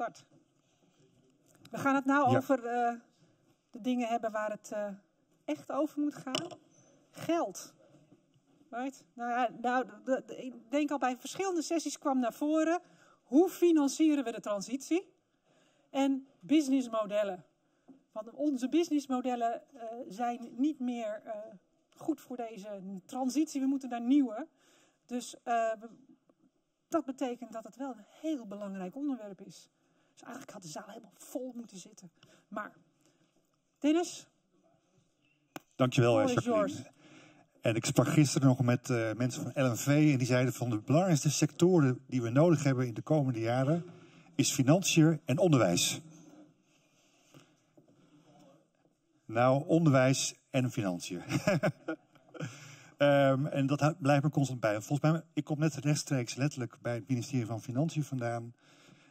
start. We gaan het nou Ja. over eh, de dingen hebben waar het eh, echt over moet gaan. Geld. Right? Nou ja, nou, de- de- ik denk al bij verschillende sessies kwam naar voren. Hoe financieren we de transitie? En businessmodellen. Want onze businessmodellen eh, zijn niet meer goed voor deze transitie. We moeten naar nieuwe. Dus dat betekent dat het wel een heel belangrijk onderwerp is. Dus eigenlijk had de zaal helemaal vol moeten zitten. Maar, Dennis, Dankjewel, Jacqueline. En ik sprak gisteren nog met eh, mensen van LNV en die zeiden van de belangrijkste sectoren die we nodig hebben in de komende jaren is financiën en onderwijs. Nou, onderwijs en financiën. Ehm, en dat blijft me constant bij. Volgens mij, ik kom net rechtstreeks letterlijk bij het ministerie van Financiën vandaan.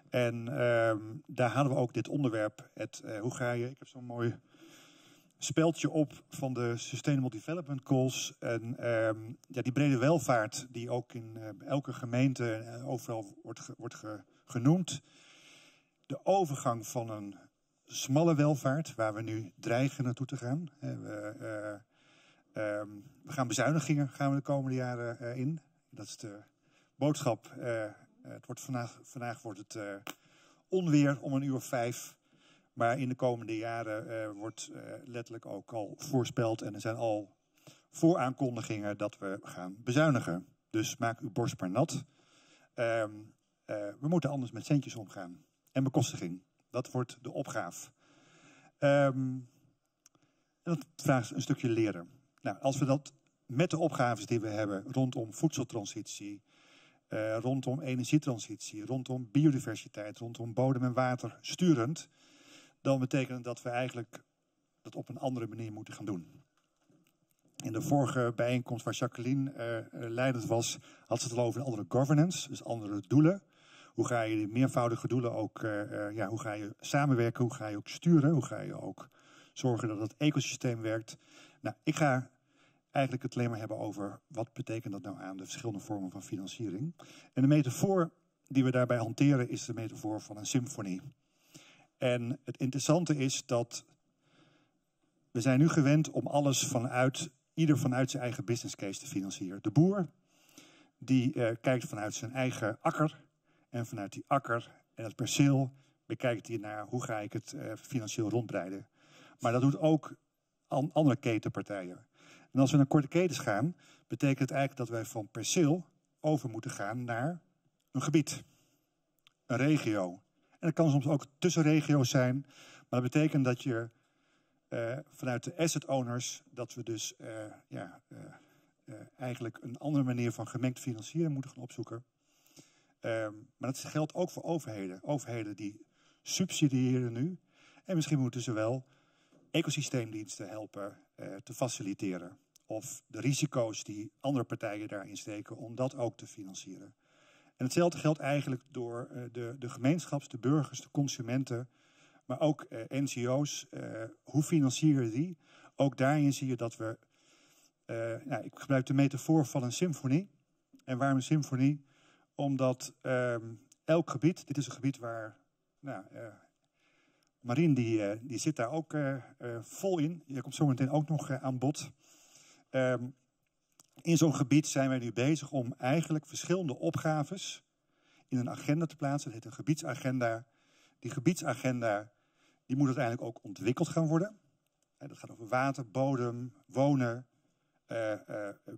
En ehm, daar hadden we ook dit onderwerp. Het, eh, hoe ga je, ik heb zo'n mooi speldje op van de Sustainable Development Goals. En ehm, ja, die brede welvaart die ook in eh, elke gemeente en overal wordt, wordt ge- genoemd. De overgang van een smalle welvaart, waar we nu dreigen naartoe te gaan. We, eh, ehm, we gaan bezuinigingen gaan we de komende jaren eh, in. Dat is de boodschap. Eh, het wordt vandaag, vandaag wordt het eh, onweer om een uur vijf. Maar in de komende jaren eh, wordt letterlijk ook al voorspeld en er zijn al vooraankondigingen dat we gaan bezuinigen. Dus maak uw borst maar nat. Ehm, eh, we moeten anders met centjes omgaan. En bekostiging. Dat wordt de opgave. En dat vraagt een stukje leren. Nou, als we dat met de opgaves die we hebben rondom voedseltransitie, eh, rondom energietransitie, rondom biodiversiteit, rondom bodem en water sturend, dan betekent dat we eigenlijk dat op een andere manier moeten gaan doen. In de vorige bijeenkomst waar Jacqueline eh, eh, leidend was, had ze het al over een andere governance, dus andere doelen. Hoe ga je die meervoudige doelen ook, ja, hoe ga je samenwerken, hoe ga je ook sturen, hoe ga je ook zorgen dat het ecosysteem werkt. Nou, ik ga eigenlijk het alleen maar hebben over wat betekent dat nou aan de verschillende vormen van financiering. En de metafoor die we daarbij hanteren is de metafoor van een symfonie. En het interessante is dat we zijn nu gewend om alles vanuit, ieder vanuit zijn eigen business case te financieren. De boer, die eh, kijkt vanuit zijn eigen akker. En vanuit die akker en het perceel bekijkt hij naar hoe ga ik het eh, financieel rondbreiden. Maar dat doet ook an- andere ketenpartijen. En als we naar korte ketens gaan, betekent het eigenlijk dat wij van perceel over moeten gaan naar een gebied, een regio. En dat kan soms ook tussen regio's zijn, maar dat betekent dat je eh, vanuit de asset owners, dat we dus eh, ja, eh, eigenlijk een andere manier van gemengd financieren moeten gaan opzoeken. Ehm, maar dat geldt ook voor overheden. Overheden die subsidiëren nu. En misschien moeten ze wel ecosysteemdiensten helpen te faciliteren. Of de risico's die andere partijen daarin steken, om dat ook te financieren. En hetzelfde geldt eigenlijk door eh, de, de gemeenschaps, de burgers, de consumenten, maar ook eh, NGO's. eh, hoe financieren die? Ook daarin zie je dat we. eh, nou, ik gebruik de metafoor van een symfonie. En waarom een symfonie? Omdat ehm, elk gebied, dit is een gebied waar. Nou, eh, Marien die, eh, die zit daar ook eh, eh, vol in. Je komt zo meteen ook nog aan bod. Ehm, in zo'n gebied zijn wij nu bezig om eigenlijk verschillende opgaves in een agenda te plaatsen. Dat heet een gebiedsagenda. Die gebiedsagenda die moet uiteindelijk ook ontwikkeld gaan worden. Hè, Dat gaat over water, bodem, wonen,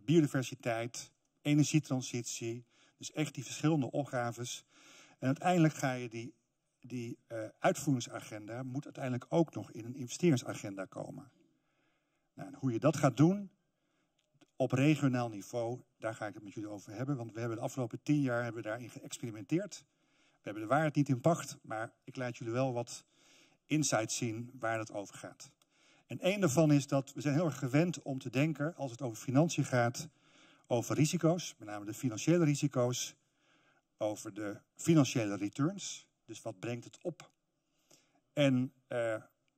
biodiversiteit, energietransitie. Dus echt die verschillende opgaves. En uiteindelijk ga je die, die eh, uitvoeringsagenda moet uiteindelijk ook nog in een investeringsagenda komen. Nou, hoe je dat gaat doen op regionaal niveau, daar ga ik het met jullie over hebben. Want we hebben de afgelopen tien jaar hebben daarin geëxperimenteerd. We hebben de waarheid niet in pacht, maar ik laat jullie wel wat insights zien waar het over gaat. En één daarvan is dat we zijn heel erg gewend om te denken, als het over financiën gaat, over risico's, met name de financiële risico's, over de financiële returns. Dus wat brengt het op? En eh,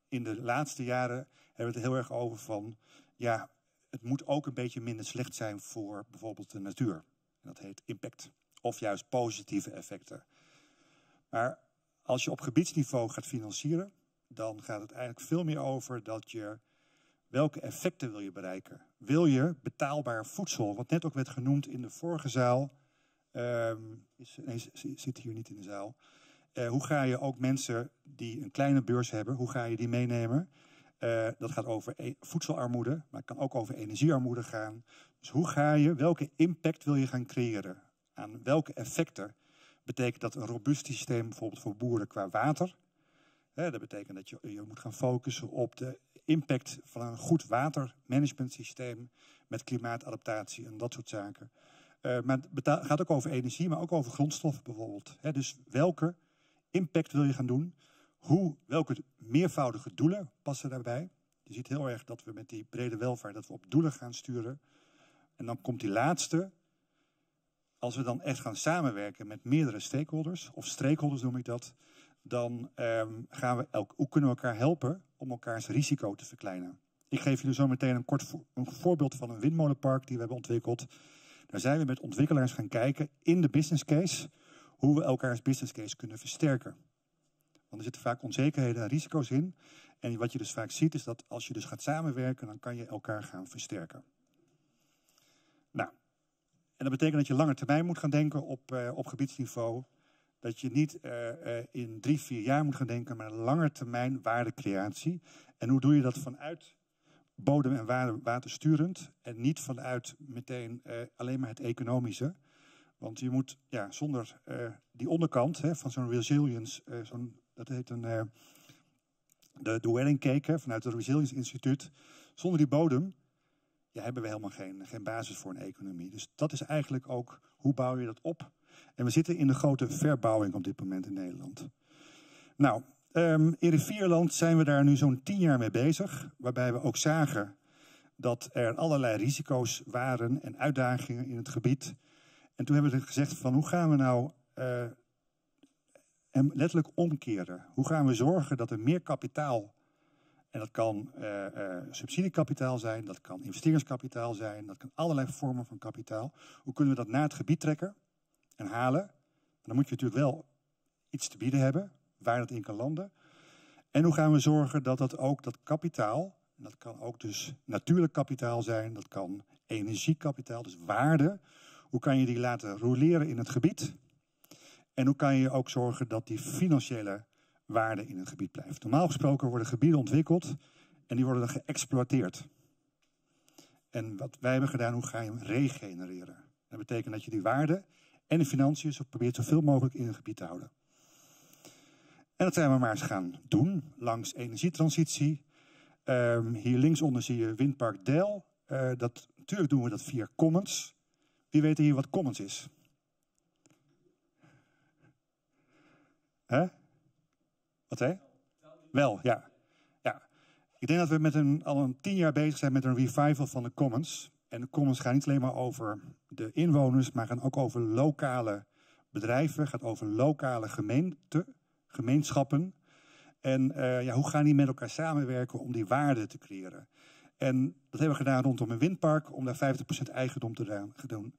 in de laatste jaren hebben we het heel erg over van, ja, het moet ook een beetje minder slecht zijn voor bijvoorbeeld de natuur. Dat heet impact. Of juist positieve effecten. Maar Als je op gebiedsniveau gaat financieren, dan gaat het eigenlijk veel meer over dat je welke effecten wil je bereiken. Wil je betaalbaar voedsel, wat net ook werd genoemd in de vorige zaal, ehm, is, zit hier niet in de zaal. Uh, hoe ga je ook mensen die een kleine beurs hebben, hoe ga je die meenemen? Uh, dat gaat over e voedselarmoede, maar het kan ook over energiearmoede gaan. Dus hoe ga je, welke impact wil je gaan creëren? Aan welke effecten? Betekent dat een robuust systeem bijvoorbeeld voor boeren qua water? dat betekent dat je, je moet gaan focussen op de impact van een goed watermanagementsysteem met klimaatadaptatie en dat soort zaken. Uh, maar het gaat ook over energie, maar ook over grondstoffen bijvoorbeeld. dus welke impact wil je gaan doen? Hoe, welke meervoudige doelen passen daarbij? Je ziet heel erg dat we met die brede welvaart dat we op doelen gaan sturen. En dan komt die laatste. Als we dan echt gaan samenwerken met meerdere stakeholders, of stakeholders noem ik dat, dan um, gaan we elk, hoe kunnen we elkaar helpen om elkaars risico te verkleinen. Ik geef jullie zo meteen een kort een voorbeeld van een windmolenpark die we hebben ontwikkeld. Daar zijn we met ontwikkelaars gaan kijken in de business case hoe we elkaars business case kunnen versterken. Want er zitten vaak onzekerheden en risico's in. En wat je dus vaak ziet is dat als je dus gaat samenwerken, dan kan je elkaar gaan versterken. Nou, en dat betekent dat je langer termijn moet gaan denken op, uh, op gebiedsniveau. Dat je niet uh, uh, in drie, vier jaar moet gaan denken, maar langer termijn waardecreatie. En hoe doe je dat vanuit bodem- en water, Want je moet ja, zonder die onderkant hè, van zo'n resilience, zo'n dat heet een, uh, de, de Welling Cake vanuit het Resilience Instituut. Zonder die bodem ja, hebben we helemaal geen, geen basis voor een economie. Dus dat is eigenlijk ook, hoe bouw je dat op? En we zitten in de grote verbouwing op dit moment in Nederland. Nou, um, in Rivierland zijn we daar nu zo'n tien jaar mee bezig. Waarbij we ook zagen dat er allerlei risico's waren en uitdagingen in het gebied. En toen hebben we gezegd van hoe gaan we nou en letterlijk omkeren. Hoe gaan we zorgen dat er meer kapitaal, en dat kan uh, subsidiekapitaal zijn, dat kan investeringskapitaal zijn, dat kan allerlei vormen van kapitaal. Hoe kunnen we dat naar het gebied trekken en halen? Dan moet je natuurlijk wel iets te bieden hebben, waar dat in kan landen. En hoe gaan we zorgen dat dat ook dat kapitaal, en dat kan ook dus natuurlijk kapitaal zijn, dat kan energiekapitaal, dus waarde, hoe kan je die laten roleren in het gebied? En hoe kan je ook zorgen dat die financiële waarde in het gebied blijft? Normaal gesproken worden gebieden ontwikkeld en die worden dan geëxploiteerd. En wat wij hebben gedaan, hoe ga je hem regenereren? Dat betekent dat je die waarde en de financiën probeert zoveel mogelijk in het gebied te houden. En dat zijn we maar eens gaan doen langs energietransitie. Um, hier linksonder zie je Windpark Del. Uh, dat, natuurlijk doen we dat via Commons. Wie weet hier wat Commons is? Hè? Wat hè? Wel, ja. ja. Ik denk dat we met een, al een tien jaar bezig zijn met een revival van de Commons. En de Commons gaan niet alleen maar over de inwoners, maar gaan ook over lokale bedrijven, gaat over lokale gemeenten, gemeenschappen. En uh, ja, hoe gaan die met elkaar samenwerken om die waarde te creëren? En dat hebben we gedaan rondom een windpark, om daar 50% eigendom te doen.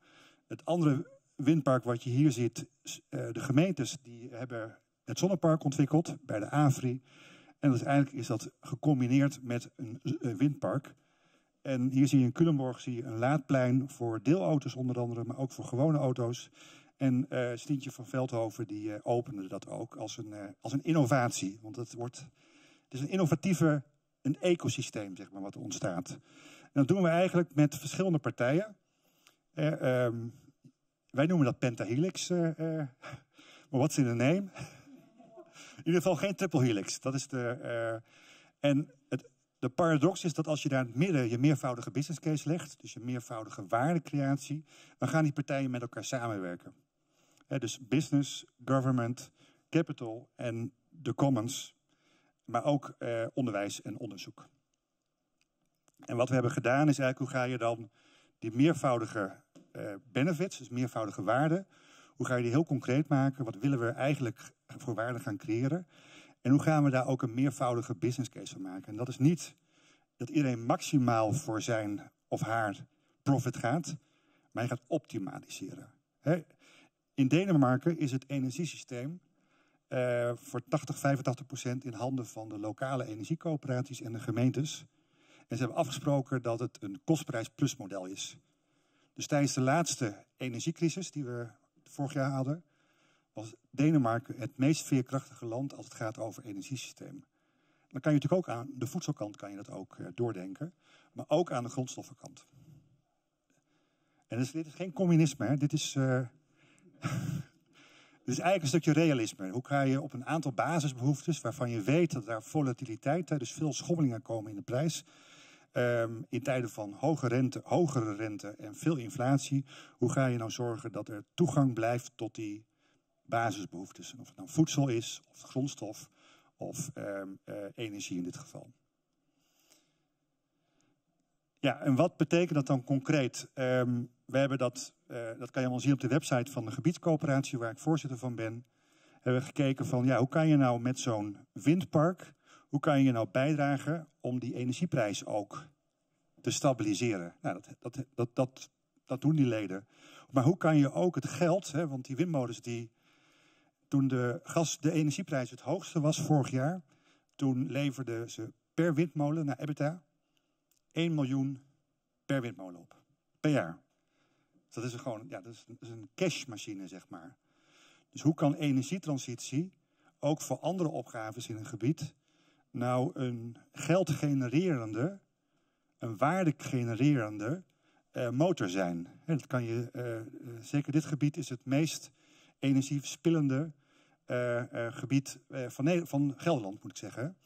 Het andere windpark wat je hier ziet, uh, de gemeentes die hebben het zonnepark ontwikkeld bij de AVRI. En uiteindelijk is dat gecombineerd met een, windpark. En hier zie je in Culemborg zie je een laadplein voor deelauto's onder andere, maar ook voor gewone auto's. En uh, van Veldhoven die uh, opende dat ook als een, als een innovatie. Want het, wordt, het is een innovatieve, een ecosysteem zeg maar, wat ontstaat. En dat doen we eigenlijk met verschillende partijen. Um, wij noemen dat pentahelix. maar wat is in de name? In ieder geval geen triple helix. Dat is de, en het, de paradox is dat als je daar in het midden je meervoudige business case legt, dus je meervoudige waardecreatie, dan gaan die partijen met elkaar samenwerken. dus business, government, capital en de commons, maar ook uh, onderwijs en onderzoek. En wat we hebben gedaan is eigenlijk hoe ga je dan die meervoudige uh, benefits, dus meervoudige waarden, hoe ga je die heel concreet maken? Wat willen we eigenlijk voor waarde gaan creëren? En hoe gaan we daar ook een meervoudige business case van maken? En dat is niet dat iedereen maximaal voor zijn of haar profit gaat, maar je gaat optimaliseren. In Denemarken is het energiesysteem uh, voor 80, 85 procent in handen van de lokale energiecoöperaties en de gemeentes. En ze hebben afgesproken dat het een kostprijs-plus model is. Dus tijdens de laatste energiecrisis die we vorig jaar hadden, was Denemarken het meest veerkrachtige land als het gaat over energiesysteem. Dan kan je natuurlijk ook aan de voedselkant kan je dat ook uh, doordenken, maar ook aan de grondstoffenkant. En dus, dit is geen communisme, hè? dit is. Uh, is eigenlijk een stukje realisme. Hoe ga je op een aantal basisbehoeftes, waarvan je weet dat daar volatiliteit, dus veel schommelingen komen in de prijs, um, in tijden van hoge rente, hogere rente en veel inflatie, hoe ga je nou zorgen dat er toegang blijft tot die basisbehoeftes? Of het nou voedsel is, of grondstof, of um, uh, energie in dit geval. Ja, en wat betekent dat dan concreet? Um, we hebben dat, uh, dat kan je allemaal zien op de website van de gebiedscoöperatie, waar ik voorzitter van ben. Hebben we gekeken van, ja, hoe kan je nou met zo'n windpark, hoe kan je nou bijdragen om die energieprijs ook te stabiliseren? Nou, dat, dat, dat, dat, dat doen die leden. Maar hoe kan je ook het geld, hè, want die windmolens die, toen de, gas, de energieprijs het hoogste was vorig jaar, toen leverden ze per windmolen naar EBITDA 1 miljoen per windmolen op. Per jaar. Dat is een, gewoon, ja, dat is, een cashmachine, zeg maar. Dus hoe kan energietransitie ook voor andere opgaves in een gebied nou een geld genererende, een waarde genererende uh, motor zijn? Dat kan je, uh, zeker dit gebied is het meest energieverspillende uh, gebied van, van Gelderland, moet ik zeggen.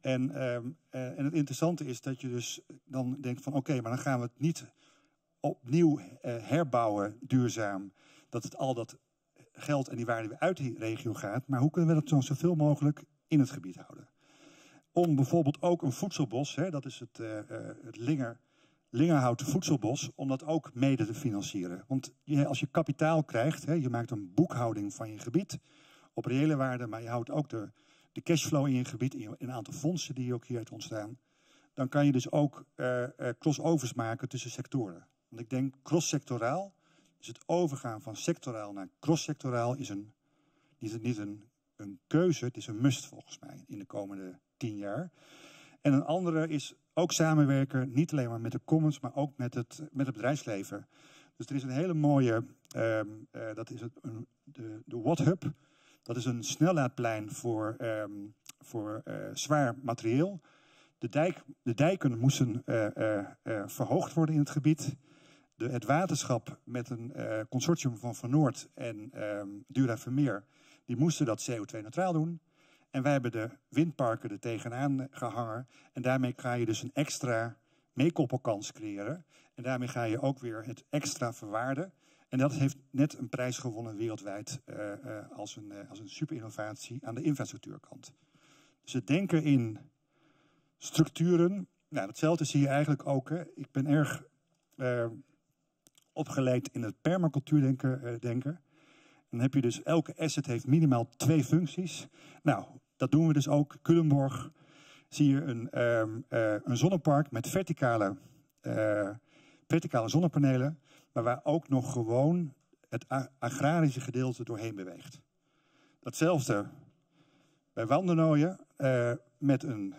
En, uh, en het interessante is dat je dus dan denkt van oké, maar dan gaan we het niet opnieuw uh, herbouwen duurzaam. Dat het al dat geld en die waarde weer uit die regio gaat. Maar hoe kunnen we dat zo zoveel mogelijk in het gebied houden? Om bijvoorbeeld ook een voedselbos, hè, dat is het, uh, het Linger, voedselbos, om dat ook mede te financieren. Want je, als je kapitaal krijgt, hè, je maakt een boekhouding van je gebied op reële waarde, maar je houdt ook de de cashflow in je gebied, in een aantal fondsen die ook hieruit ontstaan, dan kan je dus ook crossovers maken tussen sectoren. Want ik denk cross-sectoraal, dus het overgaan van sectoraal naar cross-sectoraal is een, niet, niet een, een keuze, het is een must volgens mij in de komende tien jaar. En een andere is ook samenwerken, niet alleen maar met de commons, maar ook met het, met het bedrijfsleven. Dus er is een hele mooie, um, uh, dat is het, een, de, de What Hub. Dat is een snellaadplein voor, um, voor uh, zwaar materieel. De, dijk, de dijken moesten uh, verhoogd worden in het gebied. De, het waterschap met een consortium van Van Noord en um, Dura Vermeer, die moesten dat CO2-neutraal doen. En wij hebben de windparken er tegenaan gehangen. En daarmee ga je dus een extra meekoppelkans creëren. En daarmee ga je ook weer het extra verwaarden. En dat heeft net een prijs gewonnen wereldwijd uh, uh, als, een, uh, als een superinnovatie aan de infrastructuurkant. Dus het denken in structuren, nou, datzelfde zie je eigenlijk ook. Hè. Ik ben erg opgeleid in het permacultuurdenken. denken. Dan heb je dus, elke asset heeft minimaal twee functies. Nou, dat doen we dus ook. Culemborg zie je een, um, een zonnepark met verticale, verticale zonnepanelen maar waar ook nog gewoon het agrarische gedeelte doorheen beweegt. Datzelfde bij Wandernooien uh, met een,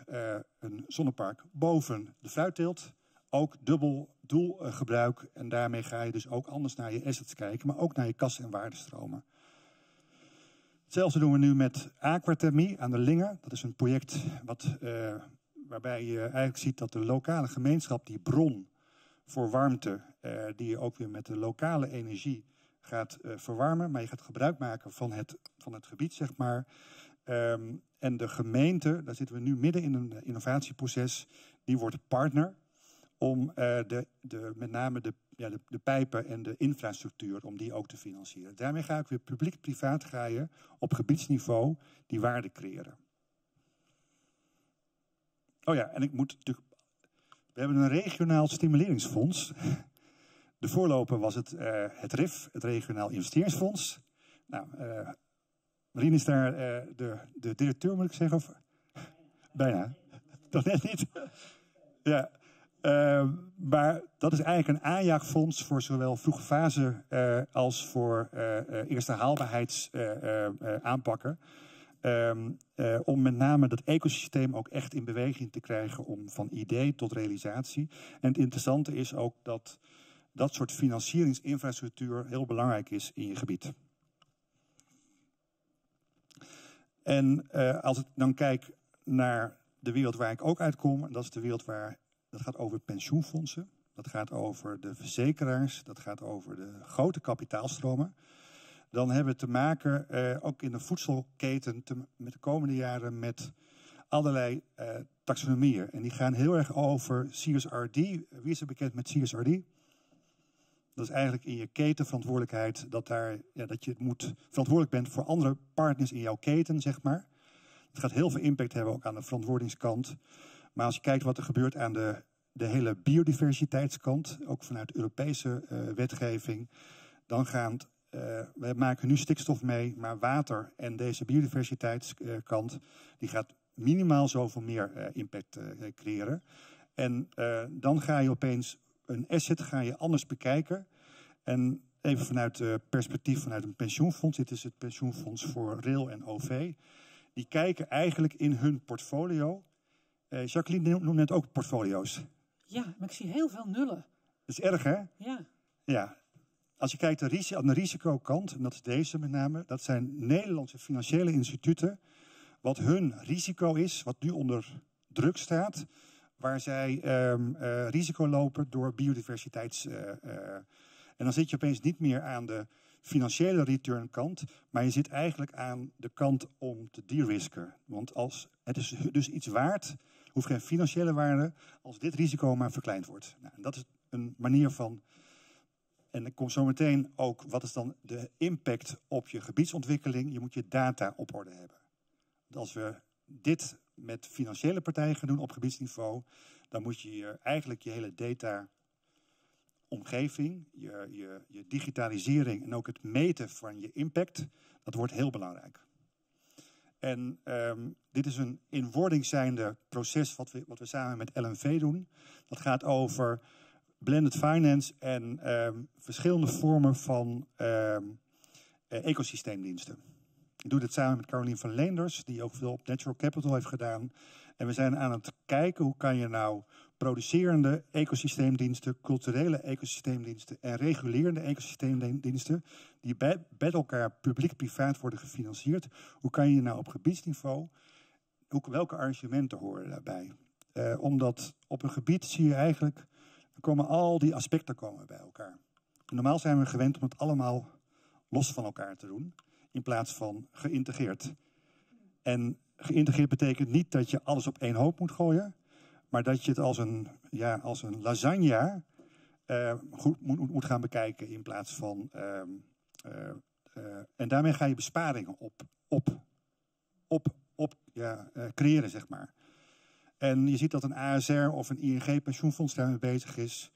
een, zonnepark boven de fruitteelt. Ook dubbel doelgebruik uh, en daarmee ga je dus ook anders naar je assets kijken, maar ook naar je kassen en waardestromen. Hetzelfde doen we nu met aquathermie aan de Lingen. Dat is een project wat, uh, waarbij je eigenlijk ziet dat de lokale gemeenschap die bron voor warmte, uh, die je ook weer met de lokale energie gaat verwarmen. Maar je gaat gebruik maken van het, van het gebied, zeg maar. Um, en de gemeente, daar zitten we nu midden in een innovatieproces, die wordt partner om uh, de, de, met name de, ja, de, de, pijpen en de infrastructuur, om die ook te financieren. Daarmee ga ik weer publiek-privaat ga je op gebiedsniveau die waarde creëren. Oh ja, en ik moet we hebben een regionaal stimuleringsfonds. De voorloper was het, uh, het RIF, het Regionaal Investeringsfonds. Nou, uh, Marien is daar de, de directeur, moet ik zeggen. Of? Bijna. Dat net niet. ja. Maar dat is eigenlijk een aanjaagfonds voor zowel vroege fase als voor eerste haalbaarheidsaanpakken. ehm, eh, om met name dat ecosysteem ook echt in beweging te krijgen om van idee tot realisatie. En het interessante is ook dat dat soort financieringsinfrastructuur heel belangrijk is in je gebied. En als ik dan kijk naar de wereld waar ik ook uitkom, en dat is de wereld waar dat gaat over pensioenfondsen, dat gaat over de verzekeraars, dat gaat over de grote kapitaalstromen. Dan hebben we te maken, uh, ook in de voedselketen, te, met de komende jaren met allerlei uh, taxonomieën. En die gaan heel erg over CSRD. Wie is er bekend met CSRD? Dat is eigenlijk in je ketenverantwoordelijkheid dat, daar, ja, dat je moet verantwoordelijk bent voor andere partners in jouw keten, zeg maar. Het gaat heel veel impact hebben ook aan de verantwoordingskant. Maar als je kijkt wat er gebeurt aan de, de hele biodiversiteitskant, ook vanuit Europese uh, wetgeving, dan gaan uh, we maken nu stikstof mee, maar water en deze biodiversiteitskant, die gaat minimaal zoveel meer uh, impact creëren. En dan ga je opeens een asset ga je anders bekijken. En even vanuit het perspectief vanuit een pensioenfonds. Dit is het pensioenfonds voor rail en OV. Die kijken eigenlijk in hun portfolio. Uh, Jacqueline noemt net ook portfolio's. Ja, maar ik zie heel veel nullen. Dat is erg, hè? Ja. Ja. Als je kijkt aan de risicokant, en dat is deze met name, dat zijn Nederlandse financiële instituten. Wat hun risico is, wat nu onder druk staat, waar zij um, uh, risico lopen door biodiversiteits. Uh, uh, en dan zit je opeens niet meer aan de financiële return kant, maar je zit eigenlijk aan de kant om te de-risken. Want als, het is dus iets waard, geen financiële waarde, als dit risico maar verkleind wordt. Nou, dat is een manier van. En ik kom zo meteen ook, wat is dan de impact op je gebiedsontwikkeling? Je moet je data op orde hebben. Als we dit met financiële partijen gaan doen op gebiedsniveau, dan moet je je eigenlijk je hele data omgeving, je, je, je digitalisering en ook het meten van je impact, dat wordt heel belangrijk. En um, dit is een in wording zijnde proces wat we, wat we samen met LNV doen. Dat gaat over blended finance en um, verschillende vormen van um, ecosysteemdiensten. Ik doe dit samen met Caroline van Leenders, die ook veel op Natural Capital heeft gedaan. En we zijn aan het kijken hoe kan je nou producerende ecosysteemdiensten, culturele ecosysteemdiensten en regulerende ecosysteemdiensten, die bij, bij elkaar publiek-privaat worden gefinancierd, hoe kan je nou op gebiedsniveau, hoe, welke arrangementen horen daarbij? Uh, omdat op een gebied zie je eigenlijk, komen al die aspecten komen bij elkaar. Normaal zijn we gewend om het allemaal los van elkaar te doen in plaats van geïntegreerd. En geïntegreerd betekent niet dat je alles op één hoop moet gooien, maar dat je het als een, ja, als een lasagne uh, goed moet, moet, gaan bekijken in plaats van. Uh, uh, en daarmee ga je besparingen op, op, op, op ja, creëren, zeg maar. En je ziet dat een ASR of een ING pensioenfonds daarmee bezig is.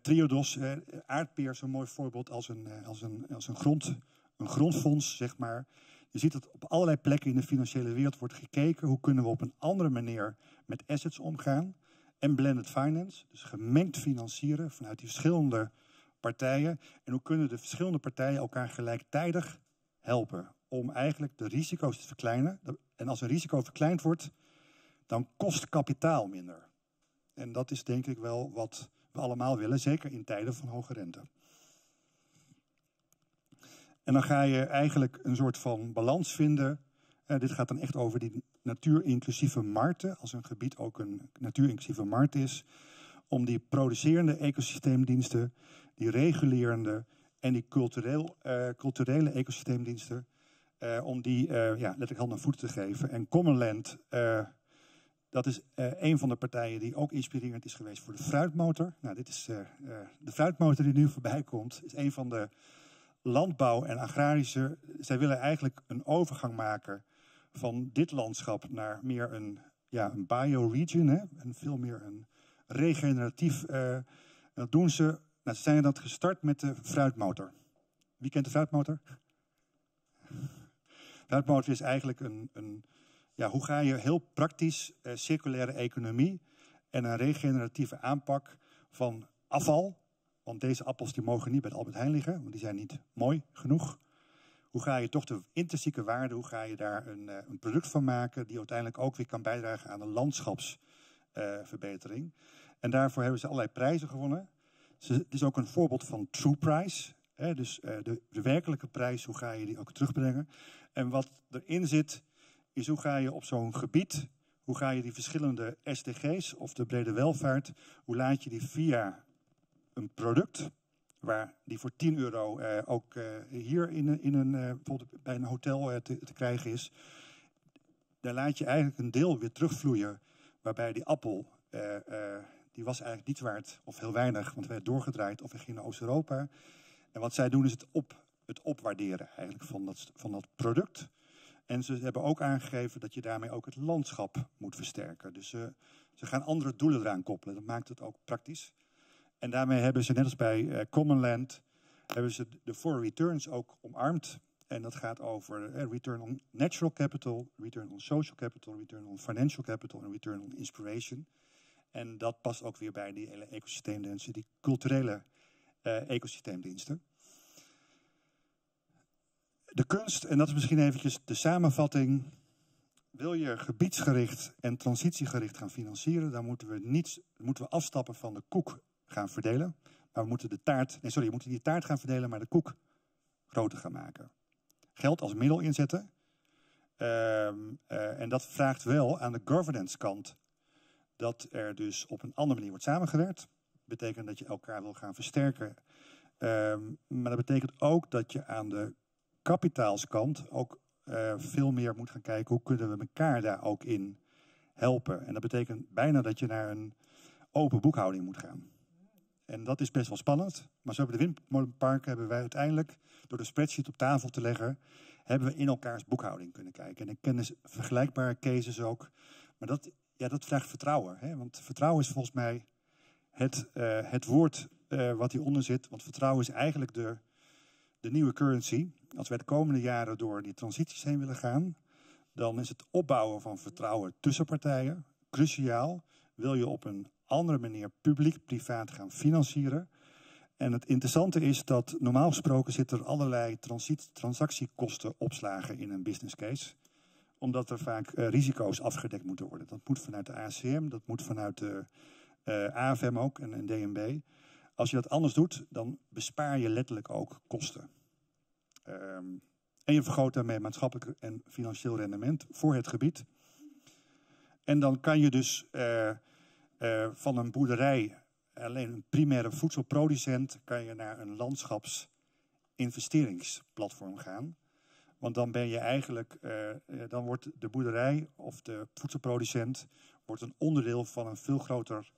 Triodos, aardpeer is een mooi voorbeeld als een, als een, als een grond een grondfonds, zeg maar. Je ziet dat op allerlei plekken in de financiële wereld wordt gekeken hoe kunnen we op een andere manier met assets omgaan. En blended finance, dus gemengd financieren vanuit die verschillende partijen. En hoe kunnen de verschillende partijen elkaar gelijktijdig helpen om eigenlijk de risico's te verkleinen. En als een risico verkleind wordt, dan kost kapitaal minder. En dat is denk ik wel wat we allemaal willen, zeker in tijden van hoge rente. En dan ga je eigenlijk een soort van balans vinden. Uh, dit gaat dan echt over die natuurinclusieve markten, als een gebied ook een natuurinclusieve markt is, om die producerende ecosysteemdiensten, die regulerende en die cultureel, uh, culturele ecosysteemdiensten, uh, om die ja, letterlijk hand en voet te geven. En Commonland, dat is een van de partijen die ook inspirerend is geweest voor de fruitmotor. Nou, dit is de fruitmotor die nu voorbij komt, is een van de landbouw en agrarische, zij willen eigenlijk een overgang maken van dit landschap naar meer een, ja, een bioregion, en veel meer een regeneratief. Uh, dat doen ze, nou, ze zijn dat gestart met de fruitmotor. Wie kent de fruitmotor? fruitmotor is eigenlijk een, een ja, hoe ga je heel praktisch uh, circulaire economie en een regeneratieve aanpak van afval want deze appels die mogen niet bij de Albert Heijn liggen, want die zijn niet mooi genoeg. hoe ga je toch de intrinsieke waarde, hoe ga je daar een, eh, een product van maken die uiteindelijk ook weer kan bijdragen aan de landschapsverbetering. en daarvoor hebben ze allerlei prijzen gewonnen. Het is ook een voorbeeld van true price. Hè, dus de, de werkelijke prijs, hoe ga je die ook terugbrengen? En wat erin zit, is hoe ga je op zo'n gebied hoe ga je die verschillende SDG's of de brede welvaart, hoe laat je die via een product, waar die voor 10 euro eh, ook eh, hier in, in een, eh, bij een hotel eh, te, te, krijgen is, daar laat je eigenlijk een deel weer terugvloeien, waarbij die appel, eh, eh, die was eigenlijk niet waard of heel weinig, want werd doorgedraaid of we ging naar Oost-Europa. En wat zij doen is het, op, het opwaarderen eigenlijk van dat, van dat product. En ze hebben ook aangegeven dat je daarmee ook het landschap moet versterken. Dus ze gaan andere doelen eraan koppelen. Dat maakt het ook praktisch. En daarmee hebben ze, net als bij uh, Common Land, hebben ze de four returns ook omarmd. En dat gaat over uh, return on natural capital, return on social capital, return on financial capital en return on inspiration. En dat past ook weer bij die hele ecosysteemdiensten, die culturele uh, ecosysteemdiensten de kunst, en dat is misschien eventjes de samenvatting. Wil je gebiedsgericht en transitiegericht gaan financieren, dan moeten we, niet, moeten we afstappen van de koek gaan verdelen. Maar we moeten de taart, nee sorry, we moeten die taart gaan verdelen, maar de koek groter gaan maken. Geld als middel inzetten. Uh, uh, en dat vraagt wel aan de governance kant dat er dus op een andere manier wordt samengewerkt. Betekent dat je elkaar wil gaan versterken. Uh, maar dat betekent ook dat je aan de kapitaalskant ook uh, veel meer moet gaan kijken hoe kunnen we elkaar daar ook in helpen. En dat betekent bijna dat je naar een open boekhouding moet gaan. En dat is best wel spannend. Maar zo bij de Windmolenpark hebben wij uiteindelijk, door de spreadsheet op tafel te leggen, hebben we in elkaars boekhouding kunnen kijken. En ik ken dus vergelijkbare cases ook. Maar dat, ja, dat vraagt vertrouwen. Hè? Want vertrouwen is volgens mij het, uh, het woord uh, wat hieronder zit. Want vertrouwen is eigenlijk de, de nieuwe currency. Als wij de komende jaren door die transities heen willen gaan, dan is het opbouwen van vertrouwen tussen partijen cruciaal. Wil je op een andere manier publiek-privaat gaan financieren? En het interessante is dat normaal gesproken zitten er allerlei transactiekosten opslagen in een business case. Omdat er vaak uh, risico's afgedekt moeten worden. Dat moet vanuit de ACM, dat moet vanuit de uh, eh, AFM ook en, en DNB. Als je dat anders doet, dan bespaar je letterlijk ook kosten. Um, en je vergroot daarmee maatschappelijk en financieel rendement voor het gebied. En dan kan je dus uh, uh, van een boerderij, alleen een primaire voedselproducent, kan je naar een landschapsinvesteringsplatform gaan. Want dan ben je eigenlijk, uh, dan wordt de boerderij of de voedselproducent wordt een onderdeel van een veel groter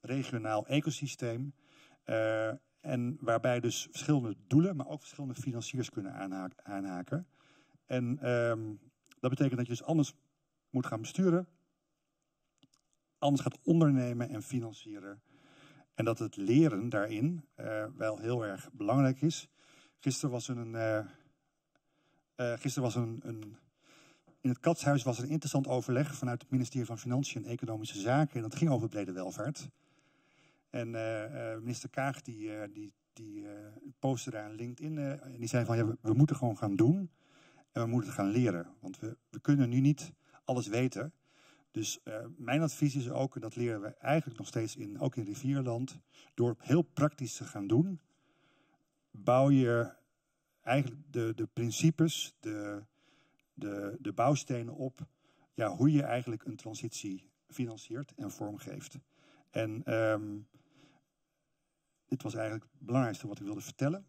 regionaal ecosysteem. En waarbij dus verschillende doelen, maar ook verschillende financiers kunnen aanhaken. En um, dat betekent dat je dus anders moet gaan besturen, anders gaat ondernemen en financieren. En dat het leren daarin uh, wel heel erg belangrijk is. Gisteren was er een. Uh, uh, gisteren was een, een, in het Katshuis was er een interessant overleg vanuit het ministerie van Financiën en Economische Zaken. En dat ging over brede welvaart. En minister Kaag die, uh, die, die postte daar een LinkedIn en die zei van ja, we, we, moeten gewoon gaan doen en we moeten gaan leren. Want we, we kunnen nu niet alles weten. Dus mijn advies is ook, dat leren we eigenlijk nog steeds in, ook in Rivierland, door heel praktisch te gaan doen, bouw je eigenlijk de, de principes, de, de, de bouwstenen op, ja, hoe je eigenlijk een transitie financiert en vormgeeft. En um, dit was eigenlijk het belangrijkste wat ik wilde vertellen.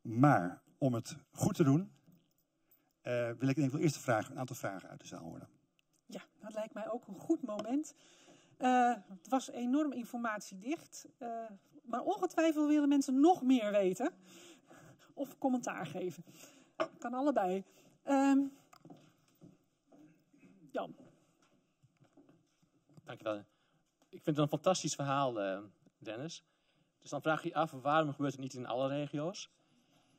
Maar om het goed te doen, uh, wil ik denk wel eerst vragen, een aantal vragen uit de zaal horen. Ja, dat lijkt mij ook een goed moment. Uh, het was enorm informatiedicht. Uh, maar ongetwijfeld willen mensen nog meer weten. Of commentaar geven. Kan allebei. Um, Jan. Dankjewel. Ik vind het een fantastisch verhaal, Dennis. Dus dan vraag je je af, waarom gebeurt het niet in alle regio's?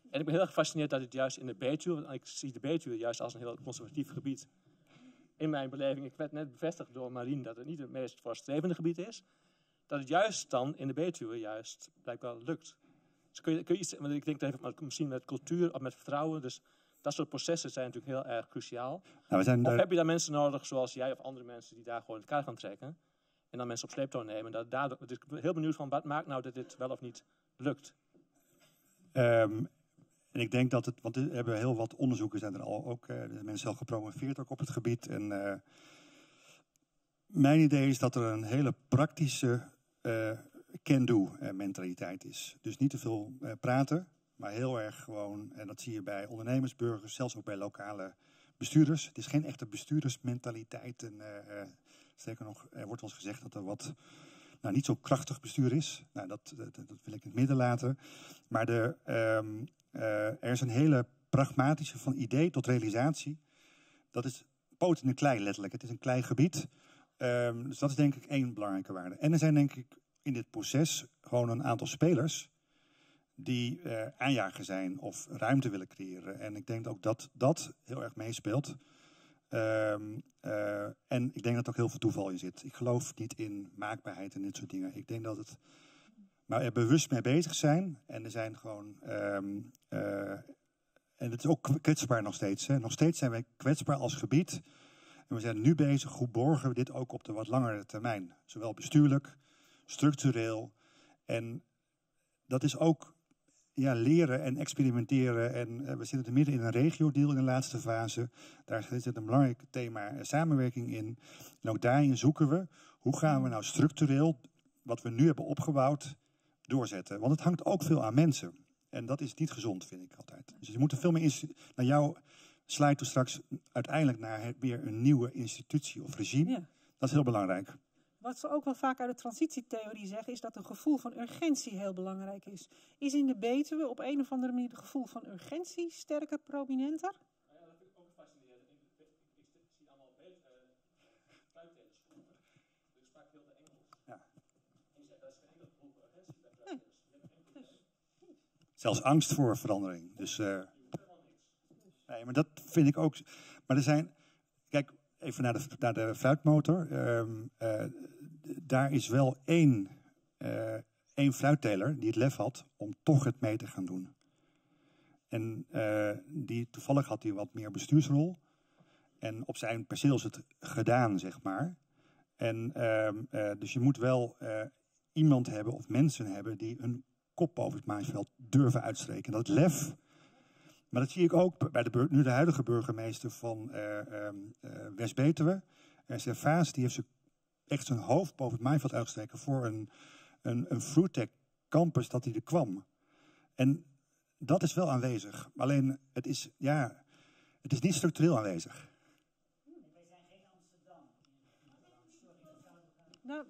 En ik ben heel erg gefascineerd dat het juist in de Betuwe, want ik zie de Betuwe juist als een heel conservatief gebied. In mijn beleving, ik werd net bevestigd door Marien dat het niet het meest voorstrevende gebied is. Dat het juist dan in de Betuwe juist blijkbaar lukt. Dus kun je, kun je iets, want ik denk dat heeft misschien met cultuur of met vertrouwen, dus Dat soort processen zijn natuurlijk heel erg cruciaal. Nou, we zijn Of heb je daar mensen nodig zoals jij of andere mensen die daar gewoon het kaart gaan trekken? En dan mensen op sleeptouw nemen. Dat, daardoor, dus ik ben heel benieuwd van wat maakt nou dat dit wel of niet lukt. Ehm, en ik denk dat het, want er hebben heel wat onderzoeken zijn er al ook, eh, zijn mensen al gepromoveerd ook op het gebied. En eh, mijn idee is dat er een hele praktische eh, can-do mentaliteit is. Dus niet te veel praten, maar heel erg gewoon, en dat zie je bij ondernemers, burgers, zelfs ook bij lokale bestuurders. Het is geen echte bestuurdersmentaliteit. En, sterker nog, er wordt eens gezegd dat er wat nou, niet zo krachtig bestuur is. Nou, dat, dat, wil ik in het midden laten. Maar de, ehm, eh, er is een hele pragmatische van idee tot realisatie. Dat is poot in de letterlijk. Het is een klei gebied. Ehm, dus dat is denk ik één belangrijke waarde. En er zijn denk ik in dit proces gewoon een aantal spelers die eh aanjager zijn of ruimte willen creëren. En ik denk ook dat dat heel erg meespeelt. Ehm, eh, en ik denk dat er ook heel veel toeval in zit. Ik geloof niet in maakbaarheid en dit soort dingen. Ik denk dat het. Maar er bewust mee bezig zijn. En er zijn gewoon. ehm, eh, en het is ook kwetsbaar nog steeds. Hè. Nog steeds zijn wij kwetsbaar als gebied. En we zijn nu bezig. Hoe borgen we dit ook op de wat langere termijn? Zowel bestuurlijk, structureel. En dat is ook ja, leren en experimenteren. En eh, we zitten midden in een regio-deal in de laatste fase. Daar zit een belangrijk thema eh, samenwerking in. En ook daarin zoeken we hoe gaan we nou structureel wat we nu hebben opgebouwd doorzetten. Want het hangt ook veel aan mensen. En dat is niet gezond, vind ik altijd. Dus je moet er veel meer naar jouw slide toe straks uiteindelijk naar weer een nieuwe institutie of regime. Ja. Dat is heel belangrijk. Wat ze ook wel vaak uit de transitietheorie zeggen, is dat een gevoel van urgentie heel belangrijk is. Is in de Betuwe op een of andere manier het gevoel van urgentie sterker, prominenter? Zelfs angst voor verandering. Dus, eh, nee, maar dat vind ik ook. Maar er zijn. Kijk, even naar de, naar de fluitmotor. Ehm, eh, daar is wel één, eh, één fluitteler die het lef had om toch het mee te gaan doen. En eh, die, toevallig had hij wat meer bestuursrol. En op zijn perceel is het gedaan, zeg maar. En, ehm, eh, dus je moet wel iemand hebben of mensen hebben die een kop boven het maaiveld durven uitsteken. Dat lef. Maar dat zie ik ook bij de, nu de huidige burgemeester van eh, ehm, eh, West-Betuwe. Uh, Servaas, die heeft ze echt zijn hoofd boven het maaiveld uitgestreken voor een, een, een campus dat hij er kwam. En dat is wel aanwezig. Alleen het is, ja, het is niet structureel aanwezig. Nou,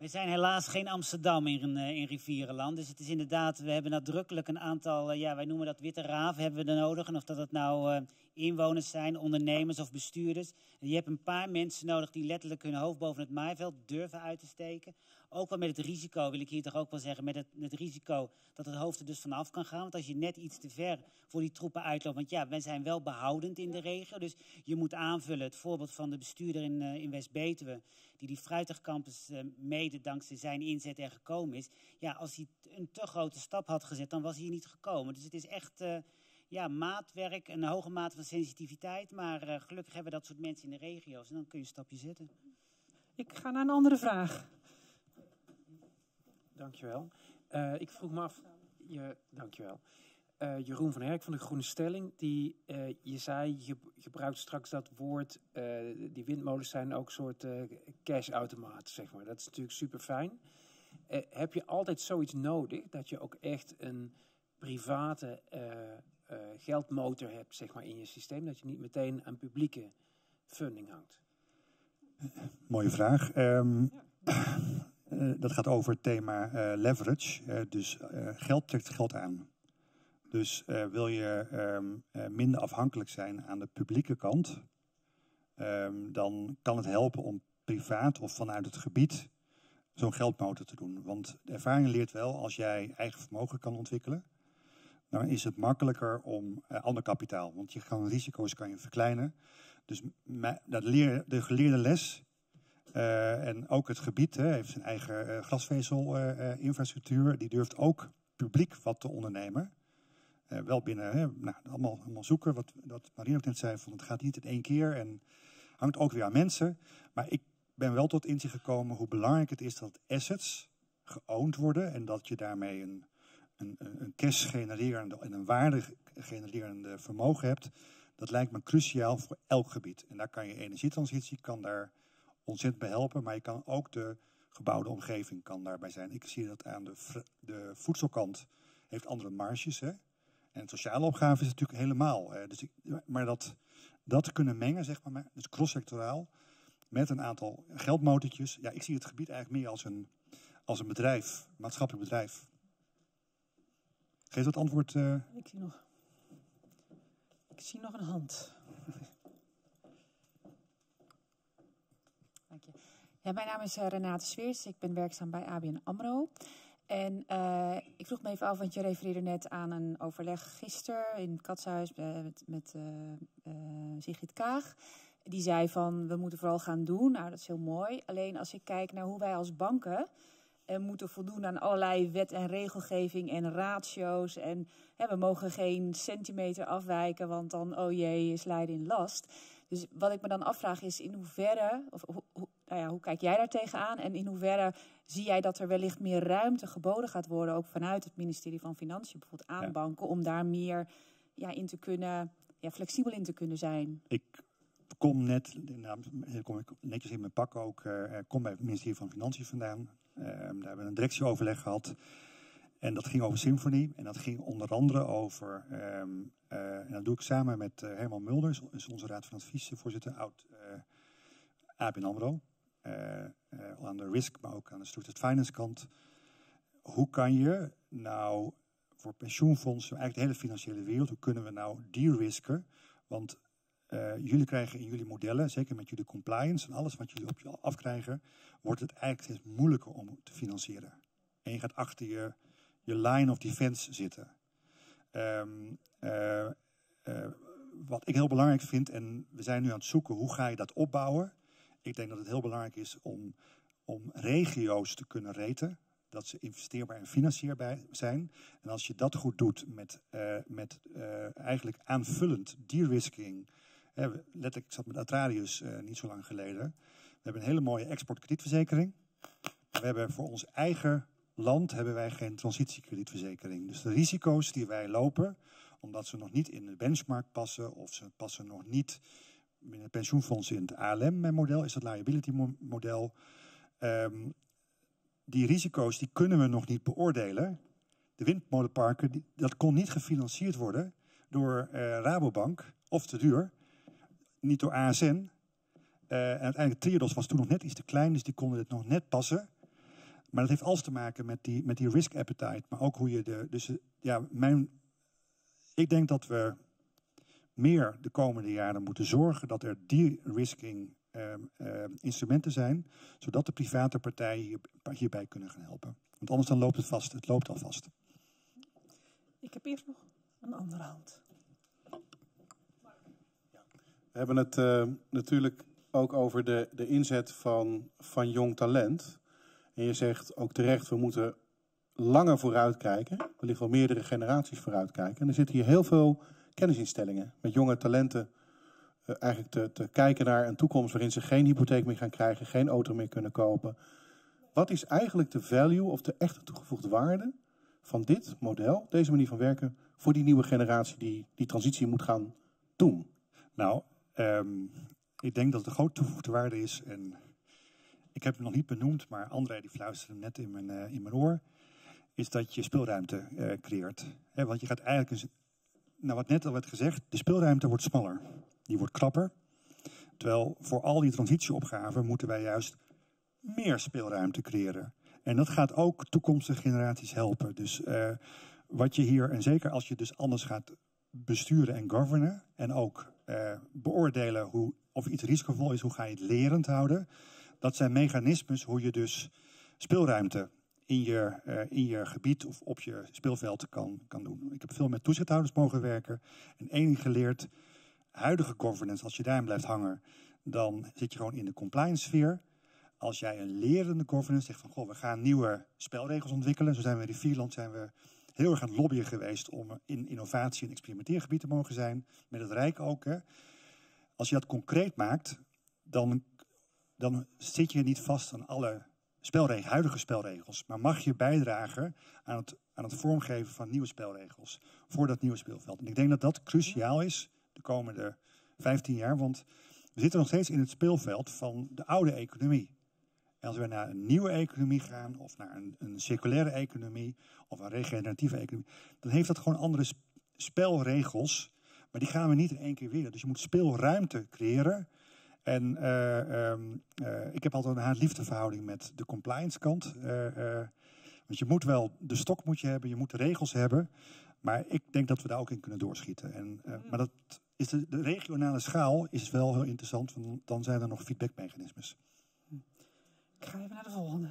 We zijn helaas geen Amsterdam in, eh, in Rivierenland. Dus het is inderdaad, we hebben nadrukkelijk een aantal, eh, ja, wij noemen dat witte raven hebben we er nodig. En of dat het nou eh, inwoners zijn, ondernemers of bestuurders. En je hebt een paar mensen nodig die letterlijk hun hoofd boven het maaiveld durven uit te steken. Ook wel met het risico, wil ik hier toch ook wel zeggen, met het, met het risico dat het hoofd er dus vanaf kan gaan. Want als je net iets te ver voor die troepen uitloopt, want ja, wij zijn wel behoudend in de regio. Dus je moet aanvullen, het voorbeeld van de bestuurder in, eh, in West-Betuwe, die die fruitigcampus eh, mede dankzij zijn inzet er gekomen is. Ja, als hij een te grote stap had gezet, dan was hij hier niet gekomen. Dus het is echt eh, ja, maatwerk, een hoge mate van sensitiviteit. Maar eh, gelukkig hebben we dat soort mensen in de regio's en dan kun je een stapje zetten. ik ga naar een andere vraag. Dankjewel. Eh ik vroeg me af, je, dankjewel. Eh Jeroen van Herk van de Groene Stelling, die, eh, je zei, je gebruikt straks dat woord, eh, die windmolens zijn ook een soort eh cashautomaten, zeg maar. Dat is natuurlijk super fijn. heb je altijd zoiets nodig, dat je ook echt een private eh, geldmotor hebt, zeg maar, in je systeem, dat je niet meteen aan publieke funding hangt? Mooie vraag. Ehm, eh, dat gaat over het thema eh, leverage. Dus geld trekt geld aan. Dus wil je ehm, eh, minder afhankelijk zijn aan de publieke kant, ehm, dan kan het helpen om privaat of vanuit het gebied zo'n geldmotor te doen. Want de ervaring leert wel, als jij eigen vermogen kan ontwikkelen, dan is het makkelijker om eh, ander kapitaal. Want je kan risico's kan je verkleinen. Dus dat leer, de geleerde les eh, en ook het gebied hè, heeft zijn eigen glasvezelinfrastructuur. Die durft ook publiek wat te ondernemen. eh, wel binnen, hè, nou, allemaal, allemaal zoeken, wat, wat ook net zei, van het gaat niet in één keer en hangt ook weer aan mensen. Maar ik ben wel tot inzicht gekomen hoe belangrijk het is dat assets geowned worden en dat je daarmee een, een, een cash genererende en een waarde genererende vermogen hebt. Dat lijkt me cruciaal voor elk gebied. En daar kan je energietransitie kan daar ontzettend bij helpen, maar je kan ook de gebouwde omgeving kan daarbij zijn. Ik zie dat aan de, de voedselkant heeft andere marges. Hè? En sociale opgave is natuurlijk helemaal. Dus maar dat, dat kunnen mengen, zeg maar, dus cross-sectoraal, met een aantal geldmotortjes. Ja, ik zie het gebied eigenlijk meer als een, als een bedrijf, maatschappelijk bedrijf. Geef dat antwoord? Uh... Ik zie nog. Ik zie nog een hand. Dank je. Ja, mijn naam is uh, Renate Sveers. Ik ben werkzaam bij ABN AMRO. En uh, ik vroeg me even af, want je refereerde net aan een overleg gisteren in het Katshuis met, met Sigrid Kaag. Die zei van, we moeten vooral gaan doen. Nou, dat is heel mooi. Alleen als ik kijk naar hoe wij als banken moeten voldoen aan allerlei wet- en regelgeving en ratio's. En hè, we mogen geen centimeter afwijken, want dan, oh jee, is lijden in last. Dus wat ik me dan afvraag is in hoeverre, of hoe, nou ja, hoe kijk jij daar tegenaan? En in hoeverre zie jij dat er wellicht meer ruimte geboden gaat worden, ook vanuit het ministerie van Financiën, bijvoorbeeld aan banken, om daar meer ja, in te kunnen, ja, flexibel in te kunnen zijn? Ik kom net, nou, kom ik netjes in mijn pak ook, uh, kom bij het ministerie van Financiën vandaan. Uh, daar hebben we een directieoverleg gehad. En dat ging over Symphony. En dat ging onder andere over, um, uh, en dat doe ik samen met uh, Herman Mulders, is onze raad van advies, voorzitter, oud uh, ABN AMRO. aan de risk, maar ook aan de structured finance kant. Hoe kan je nou voor pensioenfondsen, eigenlijk de hele financiële wereld, hoe kunnen we nou de-risken? Want jullie krijgen in jullie modellen, zeker met jullie compliance en alles wat jullie op je afkrijgen, wordt het eigenlijk steeds moeilijker om te financieren. En je gaat achter je je line of defense zitten. Um, uh, uh, wat ik heel belangrijk vind, en we zijn nu aan het zoeken hoe ga je dat opbouwen. Ik denk dat het heel belangrijk is om, om regio's te kunnen reten. Dat ze investeerbaar en financierbaar zijn. En als je dat goed doet met, met eigenlijk aanvullend de-risking. Letterlijk, ik zat met Atrarius niet zo lang geleden. We hebben een hele mooie exportkredietverzekering. We hebben voor ons eigen land hebben wij geen transitiekredietverzekering. Dus de risico's die wij lopen, omdat ze nog niet in de benchmark passen of ze passen nog niet binnen het pensioenfonds in het ALM-model, is het liability-model. Um, die risico's die kunnen we nog niet beoordelen. De windmolenparken, dat kon niet gefinancierd worden door uh, Rabobank, of te duur, niet door ASN. Uh, en uiteindelijk Triodos was toen nog net iets te klein, dus die konden het nog net passen. Maar dat heeft alles te maken met die, met die risk appetite. Maar ook hoe je de. Dus ja, mijn. Ik denk dat we meer de komende jaren moeten zorgen dat er de-risking uh, uh, instrumenten zijn, zodat de private partijen hier, hierbij kunnen gaan helpen. Want anders dan loopt het vast. Het loopt al vast. Ik heb eerst nog een andere hand. Hebben het uh, natuurlijk ook over de, de inzet van, van jong talent. En je zegt ook terecht, we moeten langer vooruitkijken. Wellicht wel meerdere generaties vooruitkijken. En er zitten hier heel veel kennisinstellingen met jonge talenten. Uh, eigenlijk te, te kijken naar een toekomst waarin ze geen hypotheek meer gaan krijgen, geen auto meer kunnen kopen. Wat is eigenlijk de value of de echte toegevoegde waarde van dit model, deze manier van werken, voor die nieuwe generatie die die transitie moet gaan doen? Nou, um, ik denk dat de grote toegevoegde waarde is, en ik heb het nog niet benoemd, maar André die fluisterde net in mijn, uh, in mijn oor, is dat je speelruimte uh, creëert. Want je gaat eigenlijk, eens, nou wat net al werd gezegd, de speelruimte wordt smaller. Die wordt krapper. Terwijl voor al die transitieopgaven moeten wij juist meer speelruimte creëren. En dat gaat ook toekomstige generaties helpen. Dus uh, wat je hier, en zeker als je dus anders gaat besturen en governen, en ook beoordelen hoe, of iets risicovol is, hoe ga je het lerend houden dat zijn mechanismes hoe je dus speelruimte in je, uh, in je gebied of op je speelveld kan, kan doen. Ik heb veel met toezichthouders mogen werken en één geleerd. Huidige governance, als je daarin blijft hangen, dan zit je gewoon in de compliance sfeer. Als jij een lerende governance zegt van, goh, we gaan nieuwe spelregels ontwikkelen. Zo zijn we in Vierland zijn we heel erg aan het lobbyen geweest om in innovatie- en experimenteergebied te mogen zijn. Met het Rijk ook. Hè. Als je dat concreet maakt, dan, dan zit je niet vast aan alle spelregels, huidige spelregels. Maar mag je bijdragen aan het, aan het vormgeven van nieuwe spelregels voor dat nieuwe speelveld. En ik denk dat dat cruciaal is de komende 15 jaar. Want we zitten nog steeds in het speelveld van de oude economie. En als we naar een nieuwe economie gaan, of naar een, een circulaire economie, of een regeneratieve economie, dan heeft dat gewoon andere sp- spelregels. Maar die gaan we niet in één keer weer. Dus je moet speelruimte creëren. En eh, ehm, eh, ik heb altijd een haat-liefdeverhouding met de compliance kant. Eh, want je moet wel, de stok moet je hebben, je moet de regels hebben. Maar ik denk dat we daar ook in kunnen doorschieten. En, eh, maar dat is de, de regionale schaal is wel heel interessant, want dan zijn er nog feedbackmechanismes. Ik ga even naar de volgende.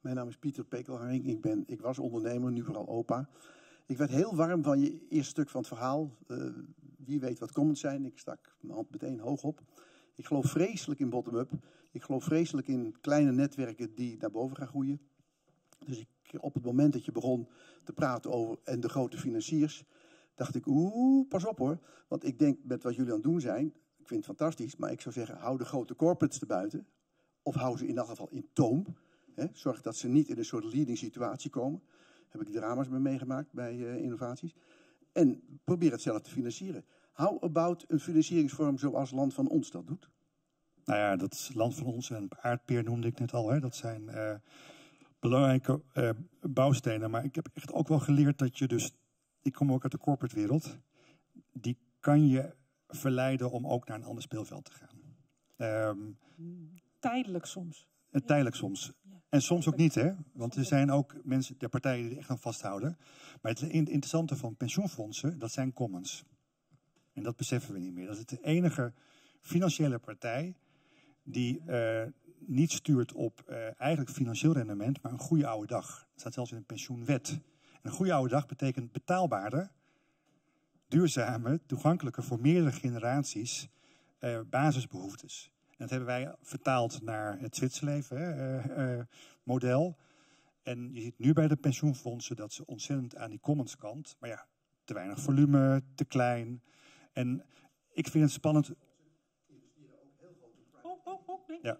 Mijn naam is Pieter Pekelharing. Ik, ben, ik was ondernemer, nu vooral opa. Ik werd heel warm van je eerste stuk van het verhaal. Eh, wie weet wat comments zijn. Ik stak mijn hand meteen hoog op. Ik geloof vreselijk in bottom-up. Ik geloof vreselijk in kleine netwerken die naar boven gaan groeien. Dus ik, op het moment dat je begon te praten over en de grote financiers, dacht ik, oeh, pas op hoor. Want ik denk met wat jullie aan het doen zijn, ik vind het fantastisch, maar ik zou zeggen, hou de grote corporates erbuiten. Of hou ze in elk geval in toom. Hè, zorg dat ze niet in een soort leading situatie komen. Heb ik drama's mee meegemaakt bij eh, innovaties. En probeer het zelf te financieren. How about een financieringsvorm zoals Land van Ons dat doet? Nou ja, dat is land van ons en aardpeer noemde ik net al. Hè. Dat zijn eh, belangrijke eh, bouwstenen. Maar ik heb echt ook wel geleerd dat je dus... Ik kom ook uit de corporate wereld. Die kan je verleiden om ook naar een ander speelveld te gaan. Ehm, Tijdelijk soms. en tijdelijk soms. En soms ook niet, hè? Want er zijn ook mensen, de partijen die er echt aan vasthouden. Maar het in- interessante van pensioenfondsen, dat zijn commons. En dat beseffen we niet meer. Dat is de enige financiële partij die eh, niet stuurt op eh, eigenlijk financieel rendement, maar een goede oude dag. Dat staat zelfs in een pensioenwet. En een goede oude dag betekent betaalbare, duurzame, toegankelijke voor meerdere generaties eh, basisbehoeftes. En dat hebben wij vertaald naar het Zwitserleven hè, eh, eh, model. En je ziet nu bij de pensioenfondsen dat ze ontzettend aan die commons kant, maar ja, te weinig volume, te klein. En ik vind het spannend. Oh, oh, oh, nee, Ja.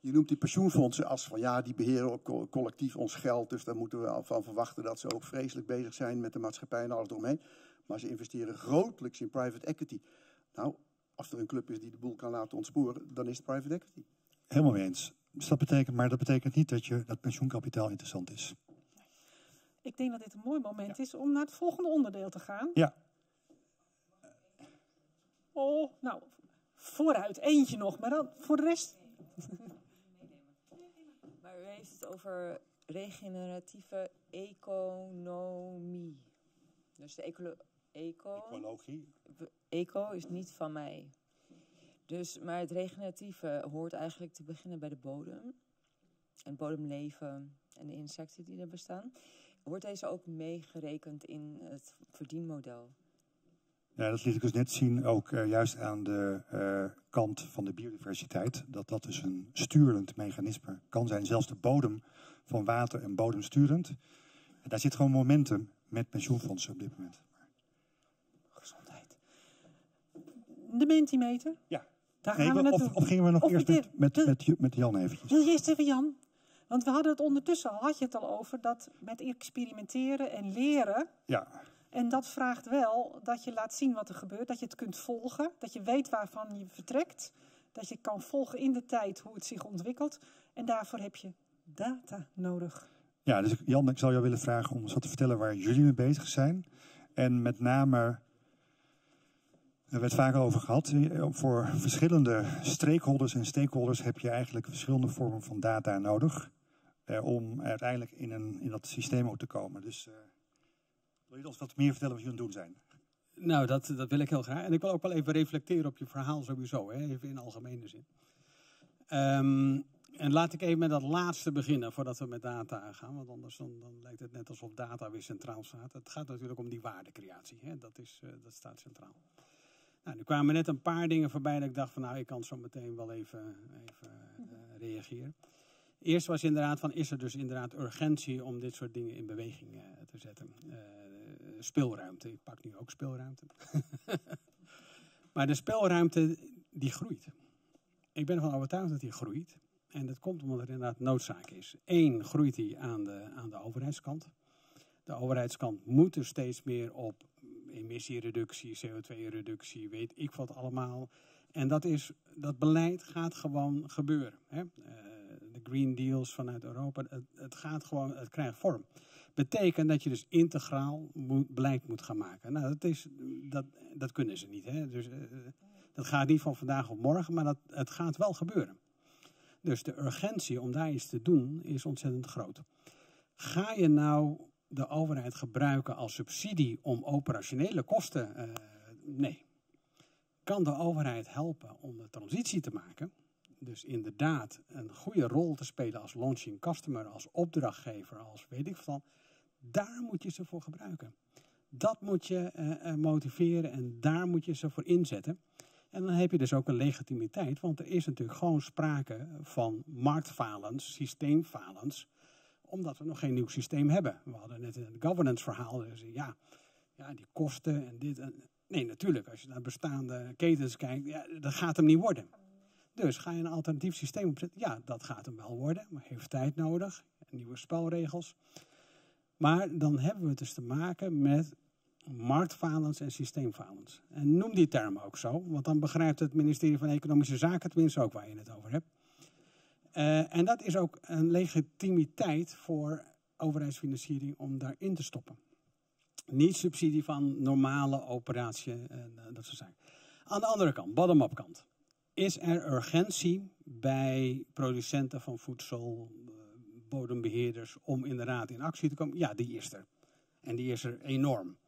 Je noemt die pensioenfondsen als van ja, die beheren ook co- collectief ons geld. Dus daar moeten we van verwachten dat ze ook vreselijk bezig zijn met de maatschappij en alles eromheen. Maar ze investeren grotelijks in private equity. Nou, als er een club is die de boel kan laten ontsporen, dan is het private equity. Helemaal mee eens. Dus dat betekent, maar dat betekent niet dat je dat pensioenkapitaal interessant is. Ik denk dat dit een mooi moment is om naar het volgende onderdeel te gaan. Ja, Oh, nou, vooruit. Eentje nog, maar dan voor de rest. U heeft het over regeneratieve economie. Dus de ecolo eco, ecologie. eco is niet van mij. Dus, maar het regeneratieve hoort eigenlijk te beginnen bij de bodem. En bodemleven en de insecten die er bestaan. Wordt deze ook meegerekend in het verdienmodel? Ja, dat liet ik dus net zien, ook eh, juist aan de eh, kant van de biodiversiteit. Dat dat dus een sturend mechanisme kan zijn. Zelfs de bodem van water en bodemsturend. En daar zit gewoon momentum met pensioenfondsen op dit moment. Gezondheid. De Mentimeter. Ja. Daar Nee, gaan we of, of gingen we nog eerst met, met, met Jan eventjes? Wil je eerst even, Jan? Want we hadden het ondertussen al, had je het al over, dat met experimenteren en leren. Ja, En dat vraagt wel dat je laat zien wat er gebeurt, dat je het kunt volgen, dat je weet waarvan je vertrekt, dat je kan volgen in de tijd hoe het zich ontwikkelt. En daarvoor heb je data nodig. ja dus Jan, ik zou jou willen vragen om eens wat te vertellen waar jullie mee bezig zijn. En met name, daar hebben we het vaak over gehad, eh, voor verschillende stakeholders en stakeholders heb je eigenlijk verschillende vormen van data nodig. eh, om uiteindelijk in, een, in dat systeem ook te komen. Dus eh, wil je ons wat meer vertellen wat jullie aan het doen zijn? Nou, dat, dat wil ik heel graag. En ik wil ook wel even reflecteren op je verhaal sowieso, hè? even in algemene zin. Ehm, en laat ik even met dat laatste beginnen voordat we met data gaan. Want anders dan, dan lijkt het net alsof data weer centraal staat. Het gaat natuurlijk om die waardecreatie. Hè? Dat, is, eh, dat staat centraal. Nou, nu kwamen net een paar dingen voorbij dat ik dacht van nou, ik kan zo meteen wel even, even eh, reageren. Eerst was inderdaad van, is er dus inderdaad urgentie om dit soort dingen in beweging eh, te zetten. Uh, speelruimte, ik pak nu ook speelruimte. maar de speelruimte, die groeit. Ik ben ervan overtuigd dat die groeit. En dat komt omdat er inderdaad noodzaak is. Eén, groeit die aan de, aan de overheidskant. De overheidskant moet er steeds meer op emissiereductie, CO2-reductie, weet ik wat allemaal. En dat, is, dat beleid gaat gewoon gebeuren. Hè? de Green Deals vanuit Europa, het, het, gaat gewoon, het krijgt vorm. Betekent dat je dus integraal moet, moet gaan maken. Nou, dat, is, dat, dat kunnen ze niet. Hè? Dus, uh, dat gaat niet van vandaag op morgen, maar dat, het gaat wel gebeuren. Dus de urgentie om daar iets te doen is ontzettend groot. Ga je nou de overheid gebruiken als subsidie om operationele kosten? Uh, nee. Kan de overheid helpen om de transitie te maken? Dus inderdaad een goede rol te spelen als launching customer, als opdrachtgever, als weet ik van. Daar moet je ze voor gebruiken. Dat moet je uh, motiveren en daar moet je ze voor inzetten. En dan heb je dus ook een legitimiteit, want er is natuurlijk gewoon sprake van marktfalens, systeemfalens, omdat we nog geen nieuw systeem hebben. We hadden net een governance verhaal, dus ja, ja, die kosten en dit. En, nee, natuurlijk, als je naar bestaande ketens kijkt, ja, dat gaat hem niet worden. Dus ga je een alternatief systeem opzetten? Ja, dat gaat hem wel worden, maar heeft tijd nodig, nieuwe spelregels. Maar dan hebben we het dus te maken met marktfalens en systeemfalens. En noem die termen ook zo, want dan begrijpt het ministerie van Economische Zaken tenminste ook waar je het over hebt. Uh, en dat is ook een legitimiteit voor overheidsfinanciering om daarin te stoppen. Niet subsidie van normale operatie uh, dat soort zaken. Aan de andere kant, bottom-up kant. Is er urgentie bij producenten van voedsel, uh, bodembeheerders, om inderdaad in actie te komen? Ja, die is er. En die is er enorm.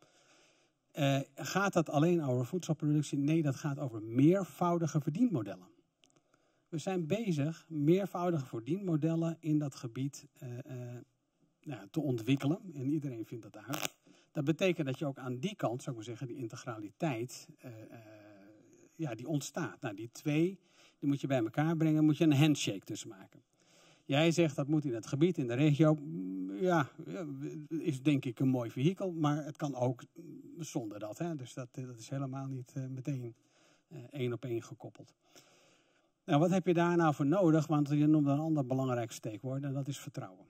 Uh, gaat dat alleen over voedselproductie? Nee, dat gaat over meervoudige verdienmodellen. We zijn bezig meervoudige verdienmodellen in dat gebied uh, nou, te ontwikkelen. En iedereen vindt dat uit. Dat betekent dat je ook aan die kant, zou ik maar zeggen, die integraliteit, ja, die ontstaat. Nou, die twee, die moet je bij elkaar brengen, moet je een handshake tussen maken. Jij zegt dat moet in het gebied, in de regio. Ja, is denk ik een mooi vehikel, maar het kan ook zonder dat. Hè? Dus dat, dat is helemaal niet uh, meteen uh, één op één gekoppeld. Nou, wat heb je daar nou voor nodig? Want je noemt een ander belangrijk steekwoord en dat is vertrouwen.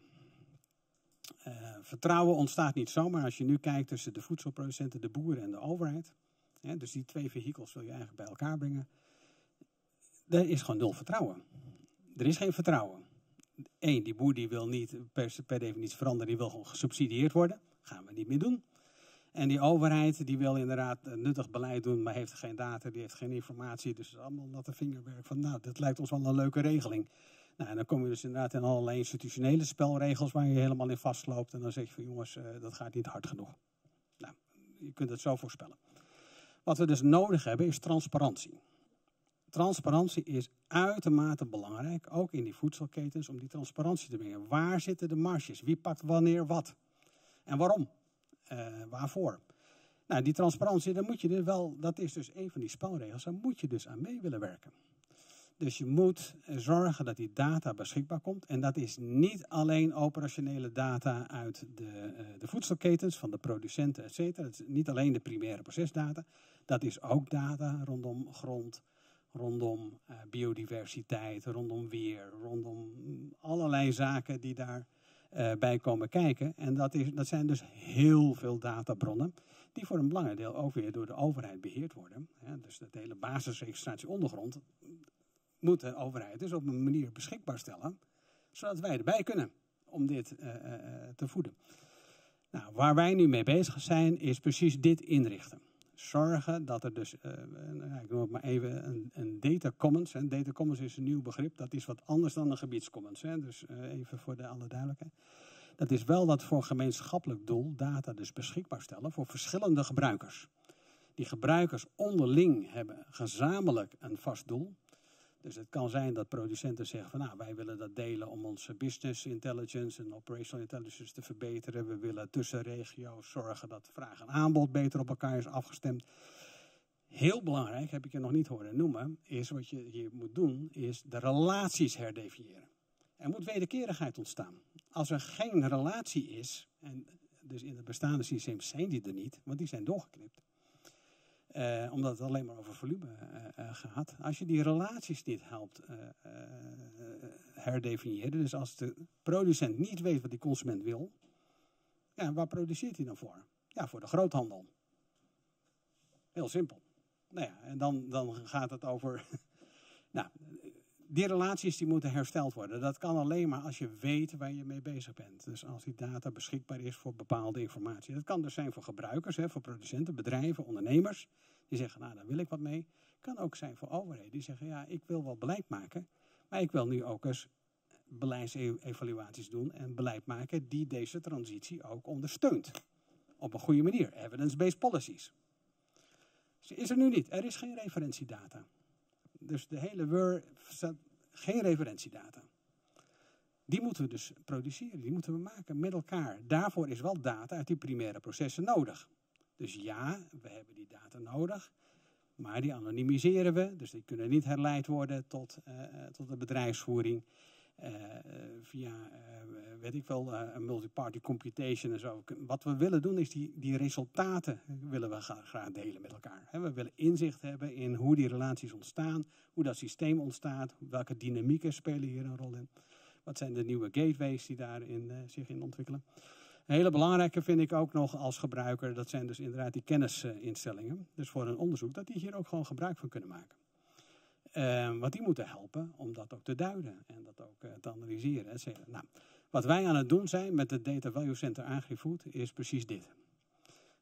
Vertrouwen ontstaat niet zomaar als je nu kijkt tussen de voedselproducenten, de boeren en de overheid. Hè, dus die twee vehikels wil je eigenlijk bij elkaar brengen. Er is gewoon nul vertrouwen. Er is geen vertrouwen. Eén, die boer die wil niet per, per definitie veranderen, die wil gewoon gesubsidieerd worden. Gaan we niet meer doen. En die overheid die wil inderdaad nuttig beleid doen, maar heeft geen data, die heeft geen informatie. Dus het is allemaal natte vingerwerk van, nou, dat lijkt ons wel een leuke regeling. Nou, en dan kom je dus inderdaad in allerlei institutionele spelregels waar je helemaal in vastloopt. En dan zeg je van, jongens, uh, dat gaat niet hard genoeg. Nou, je kunt het zo voorspellen. Wat we dus nodig hebben is transparantie. Transparantie is uitermate belangrijk, ook in die voedselketens, om die transparantie te brengen. Waar zitten de marges? Wie pakt wanneer wat? En waarom? Uh, waarvoor? Nou, die transparantie, dan moet je er wel, dat is dus een van die spelregels, daar moet je dus aan mee willen werken. Dus je moet zorgen dat die data beschikbaar komt. En dat is niet alleen operationele data uit de, uh, de voedselketens, van de producenten, et cetera. Het is niet alleen de primaire procesdata. Dat is ook data rondom grond, rondom uh, biodiversiteit, rondom weer, rondom allerlei zaken die daar uh, komen kijken. En dat, is, dat zijn dus heel veel databronnen, die voor een belangrijk deel ook weer door de overheid beheerd worden. Dus de hele basisregistratie ondergrond moet de overheid dus op een manier beschikbaar stellen, zodat wij erbij kunnen om dit uh, uh, te voeden. Nou, waar wij nu mee bezig zijn, is precies dit inrichten zorgen dat er dus, ik noem het maar even, een, een data commons. Een data commons is een nieuw begrip, dat is wat anders dan een gebiedscommons. Hè? Dus even voor de alle duidelijkheid. Dat is wel dat voor gemeenschappelijk doel data dus beschikbaar stellen voor verschillende gebruikers. Die gebruikers onderling hebben gezamenlijk een vast doel. Dus het kan zijn dat producenten zeggen van nou, wij willen dat delen om onze business intelligence en operational intelligence te verbeteren. We willen tussen regio's zorgen dat vraag en aanbod beter op elkaar is afgestemd. Heel belangrijk, heb ik je nog niet horen noemen, is wat je hier moet doen, is de relaties herdefiniëren. Er moet wederkerigheid ontstaan. Als er geen relatie is, en dus in het bestaande systeem zijn die er niet, want die zijn doorgeknipt. Eh, omdat het alleen maar over volume eh, eh, gaat. Als je die relaties niet helpt herdefiniëren, dus als de producent niet weet wat die consument wil, ja, waar produceert hij dan voor? Ja, voor de groothandel. Heel simpel. Nou ja, en dan, dan gaat het over. nou, die relaties die moeten hersteld worden. Dat kan alleen maar als je weet waar je mee bezig bent. Dus als die data beschikbaar is voor bepaalde informatie. Dat kan dus zijn voor gebruikers, hè, voor producenten, bedrijven, ondernemers. Die zeggen, nou daar wil ik wat mee. Kan ook zijn voor overheden. Die zeggen, ja ik wil wel beleid maken. Maar ik wil nu ook eens beleidsevaluaties doen en beleid maken die deze transitie ook ondersteunt. Op een goede manier. Evidence-based policies. Is er nu niet. Er is geen referentiedata. Dus de hele WUR staat geen referentiedata. Die moeten we dus produceren, die moeten we maken met elkaar. Daarvoor is wel data uit die primaire processen nodig. Dus ja, we hebben die data nodig, maar die anonimiseren we. Dus die kunnen niet herleid worden tot, uh, tot de bedrijfsvoering. Uh, via, uh, weet ik wel, een multiparty computation en zo. Wat we willen doen is die, die resultaten willen we graag, delen met elkaar. We willen inzicht hebben in hoe die relaties ontstaan, hoe dat systeem ontstaat, welke dynamieken spelen hier een rol in. Wat zijn de nieuwe gateways die daarin uh, zich in ontwikkelen. Een hele belangrijke vind ik ook nog als gebruiker, dat zijn dus inderdaad die kennisinstellingen. Dus voor een onderzoek, dat die hier ook gewoon gebruik van kunnen maken. Uh, want die moeten helpen om dat ook te duiden en dat ook uh, te analyseren. Et nou, wat wij aan het doen zijn met het Data Value Center AgriFood is precies dit.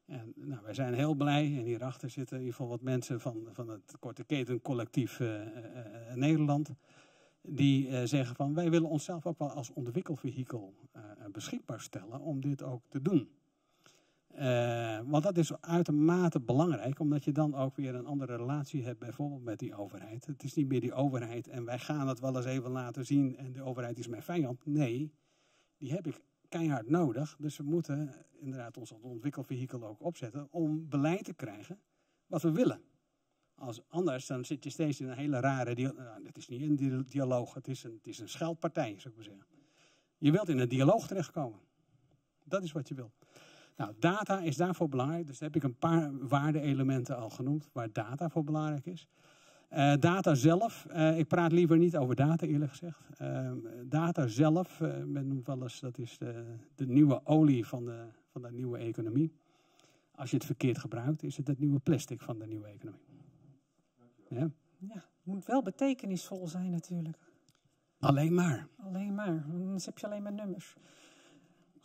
En, nou, wij zijn heel blij en hierachter zitten in ieder geval wat mensen van, van het Korte Keten Collectief uh, Nederland. Die zeggen van wij willen onszelf ook wel als ontwikkelvehikel beschikbaar stellen om dit ook te doen. Uh, want dat is uitermate belangrijk, omdat je dan ook weer een andere relatie hebt, bijvoorbeeld met die overheid. Het is niet meer die overheid en wij gaan het wel eens even laten zien en de overheid is mijn vijand. Nee, die heb ik keihard nodig. Dus we moeten inderdaad ons ontwikkelvehikel ook opzetten om beleid te krijgen wat we willen. Als anders dan zit je steeds in een hele rare. Nou, het is niet een dialoog, het is een, het is een scheldpartij, zou ik maar zeggen. Je wilt in een dialoog terechtkomen. Dat is wat je wilt. Nou, data is daarvoor belangrijk. Dus heb ik een paar waarde-elementen al genoemd waar data voor belangrijk is. Uh, data zelf, uh, ik praat liever niet over data eerlijk gezegd. Uh, data zelf, men noemt wel eens, dat is de, de, nieuwe olie van de, van de nieuwe economie. Als je het verkeerd gebruikt, is het het nieuwe plastic van de nieuwe economie. Ja, ja het moet wel betekenisvol zijn natuurlijk. Alleen maar. Alleen maar, anders heb je alleen maar nummers.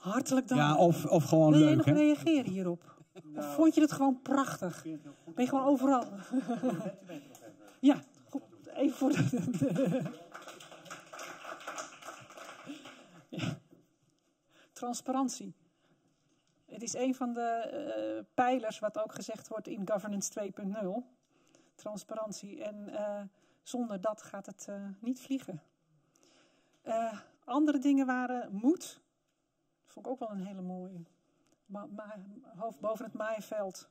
Hartelijk dank. Ja, of, of gewoon Wil leuk. jij nog reageren hierop? Of vond je het gewoon prachtig? Ben je gewoon overal? ja, goed. Even voor de... ja. Transparantie. Het is een van de eh, pijlers wat ook gezegd wordt in Governance 2.0. Transparantie. En eh, zonder dat gaat het eh, niet vliegen. Andere dingen waren moed. Vond ik ook wel een hele mooie. Ma ma hoofd boven het maaiveld.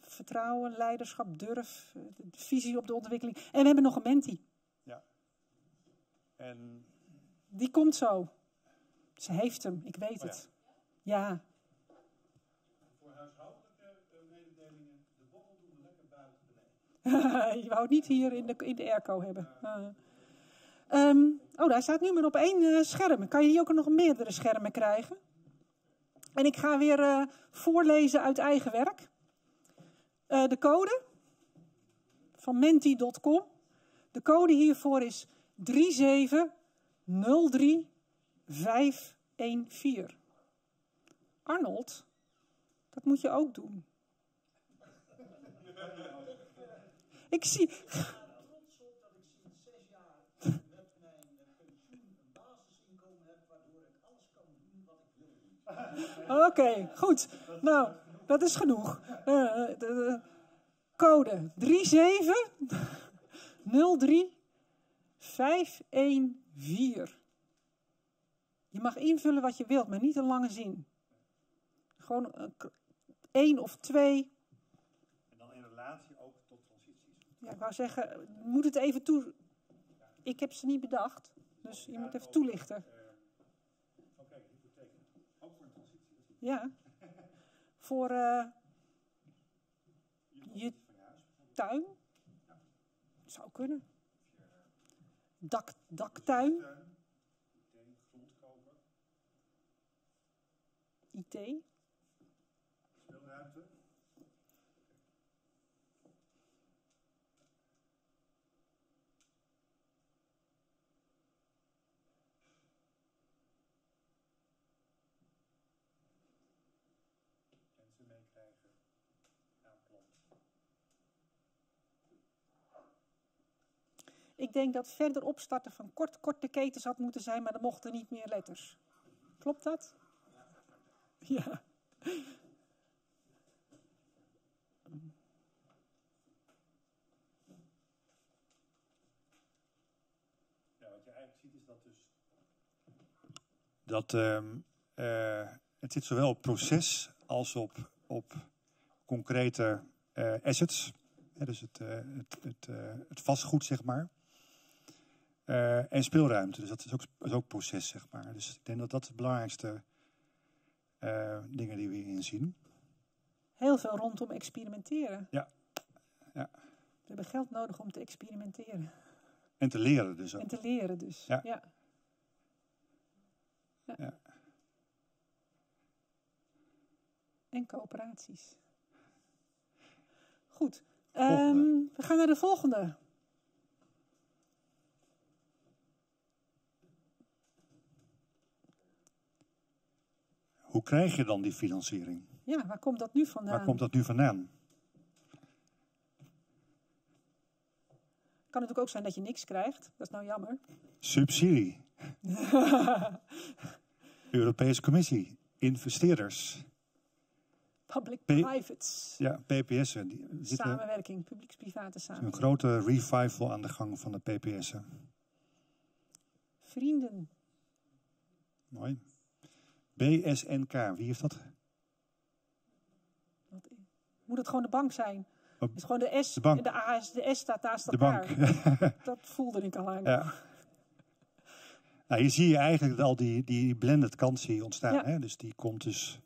Vertrouwen, leiderschap, durf, eh, visie op de ontwikkeling. En we hebben nog een menti. En Die komt zo. Ze heeft hem, ik weet Oh ja. het. Ja. Je wou het niet hier in de, in de airco hebben. Ah. Ehm, oh, daar staat nu maar op één eh, scherm. Kan je hier ook nog meerdere schermen krijgen? En ik ga weer eh, voorlezen uit eigen werk. Eh, de code van menti.com. De code hiervoor is 3703514. Arnold, dat moet je ook doen. Ik zie. Oké, goed. Nou, dat is genoeg. De code 3703514. Je mag invullen wat je wilt, maar niet een lange zin. Gewoon een één of twee. En dan in relatie ook tot transities. Ja, ik wou zeggen, moet het even toe. ik heb ze niet bedacht. Dus je moet even toelichten. Ja. Voor eh, je tuin. Zou kunnen. Dak, daktuin. IT. Ik denk dat verder opstarten van kort, korte ketens had moeten zijn, maar er mochten niet meer letters. Klopt dat? Ja. wat je eigenlijk ziet is dat dus... Dat ehm, eh, het zit zowel op proces als op, op concrete eh, assets. Hè, dus het, eh, het, het, eh, het vastgoed, zeg maar. Eh, en speelruimte. Dus dat is ook, is ook proces, zeg maar. Dus ik denk dat dat de belangrijkste eh, dingen die we hierin zien. Heel veel rondom experimenteren. Ja. ja. We hebben geld nodig om te experimenteren. En te leren dus ook. En te leren dus. Ja. Ja. Ja. Ja. En coöperaties. Goed. Ehm, we gaan naar de volgende. Hoe krijg je dan die financiering? Ja, waar komt dat nu vandaan? Waar komt dat nu vandaan? Kan natuurlijk ook zijn dat je niks krijgt. Dat is nou jammer. Subsidie. Europese Commissie. Investeerders. Public-privates. Ja, PPS'en. Samenwerking, publieks-private een samenwerking. grote revival aan de gang van de PPS'en. Vrienden. Mooi. BSNK, wie heeft dat? Moet het gewoon de bank zijn? Het is gewoon de S de bank. de A is de S staat naast De bank. dat voelde ik al aan. Ja. Nou, hier zie je eigenlijk al die, die blended je ontstaan. Ja. Hè? Dus die komt dus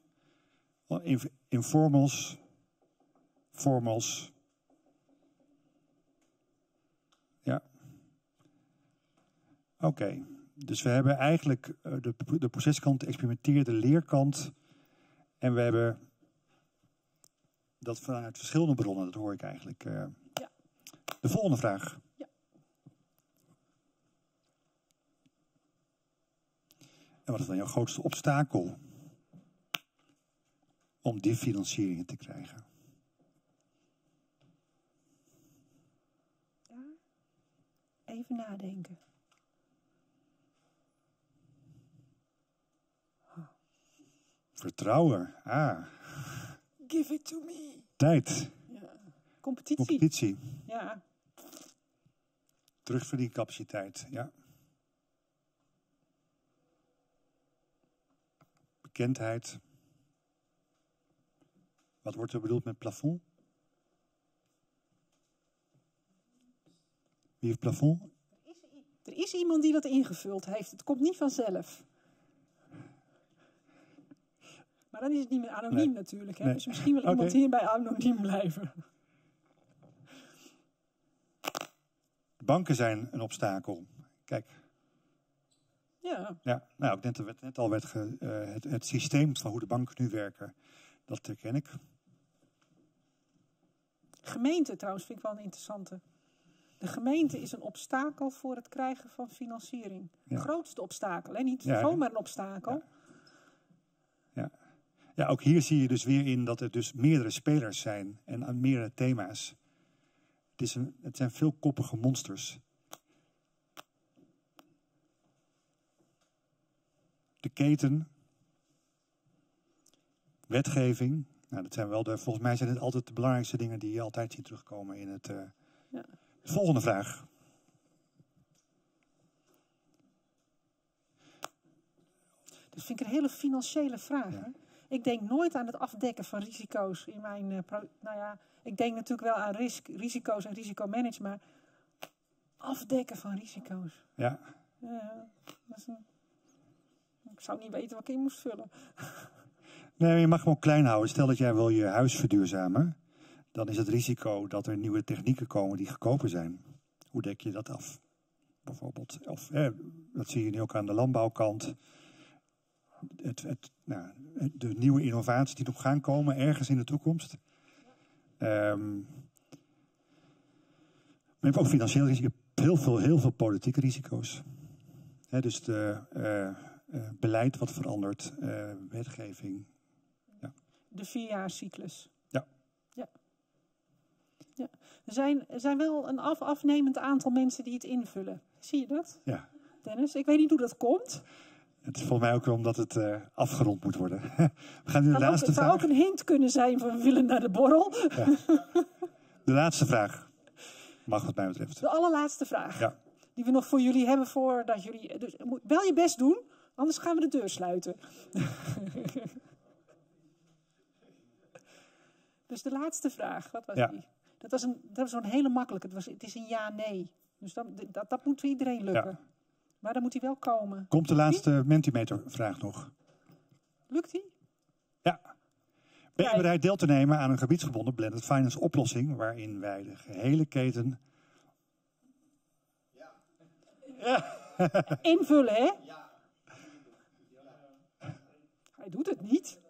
in, informals, formals. Ja. Oké. Dus we hebben eigenlijk eh, de, de proceskant, de experimenteerde leerkant. En we hebben dat vanuit verschillende bronnen, dat hoor ik eigenlijk. eh. Ja. De volgende vraag. Ja. En wat is dan jouw grootste obstakel om die financieringen te krijgen? Even nadenken. Vertrouwen. Ah, Give it to me. tijd. Competitie. Competitie. Ja. Terugverdiencapaciteit. Ja. Bekendheid. Wat wordt er bedoeld met plafond? Wie heeft plafond? Er is iemand die dat ingevuld heeft. Het komt niet vanzelf. Maar dan is het niet meer anoniem Nee. natuurlijk. Hè? Nee. Dus misschien wil Oké. iemand hierbij anoniem blijven. Banken zijn een obstakel. Kijk, Ja. ja, nou, ik denk dat het net al werd ge, eh, het, het systeem van hoe de banken nu werken, dat herken ik. Gemeente trouwens vind ik wel een interessante. De gemeente is een obstakel voor het krijgen van financiering. Ja. Grootste obstakel. Hè? Niet Ja. gewoon maar een obstakel. Ja. Ja, ook hier zie je dus weer in dat er dus meerdere spelers zijn en aan meerdere thema's. Het, is een, het zijn veelkoppige monsters. De keten, wetgeving. Nou, dat zijn wel de, volgens mij zijn het altijd de belangrijkste dingen die je altijd ziet terugkomen in het. eh, Ja. Volgende vraag. Dat vind ik een hele financiële vraag. Hè? Ik denk nooit aan het afdekken van risico's in mijn. eh, pro- nou ja, ik denk natuurlijk wel aan risk, risico's en risicomanagement. Maar Afdekken van risico's. Ja. Ja, dat is een... Ik zou niet weten wat ik in moest vullen. Nee, je mag gewoon klein houden. Stel dat jij wil je huis verduurzamen. Dan is het risico dat er nieuwe technieken komen die goedkoper zijn. Hoe dek je dat af? Bijvoorbeeld. Of, eh, dat zie je nu ook aan de landbouwkant. Het, het, nou, de nieuwe innovaties die nog gaan komen ergens in de toekomst. Ehm, maar je hebt ook financieel risico. Je hebt heel veel, heel veel politieke risico's. Dus de, eh, eh, beleid wat verandert, eh, wetgeving. De vierjaarscyclus. Ja. Ja. ja. Er, zijn, er zijn wel een af, afnemend aantal mensen die het invullen. Zie je dat, Ja. Dennis? Ik weet niet hoe dat komt. Het is volgens mij ook omdat het eh, afgerond moet worden. We gaan nu de Het, ook, laatste het zou vraag. ook een hint kunnen zijn van we willen naar de borrel. De laatste vraag. Mag wat mij betreft. De allerlaatste vraag. Ja. Die we nog voor jullie hebben voordat jullie... Dus moet wel je best doen, anders gaan we de deur sluiten. dus de laatste vraag, wat was Ja. die? Dat was, een, dat was een hele makkelijke. Het, was, het is een ja-nee. Dus dat, dat, dat moet voor iedereen lukken. Ja. Maar dan moet hij wel komen. Komt de laatste Mentimeter vraag nog. Lukt die? Ben je bereid deel te nemen aan een gebiedsgebonden blended finance oplossing waarin wij de gehele keten... Invullen, hè? Hij doet het niet.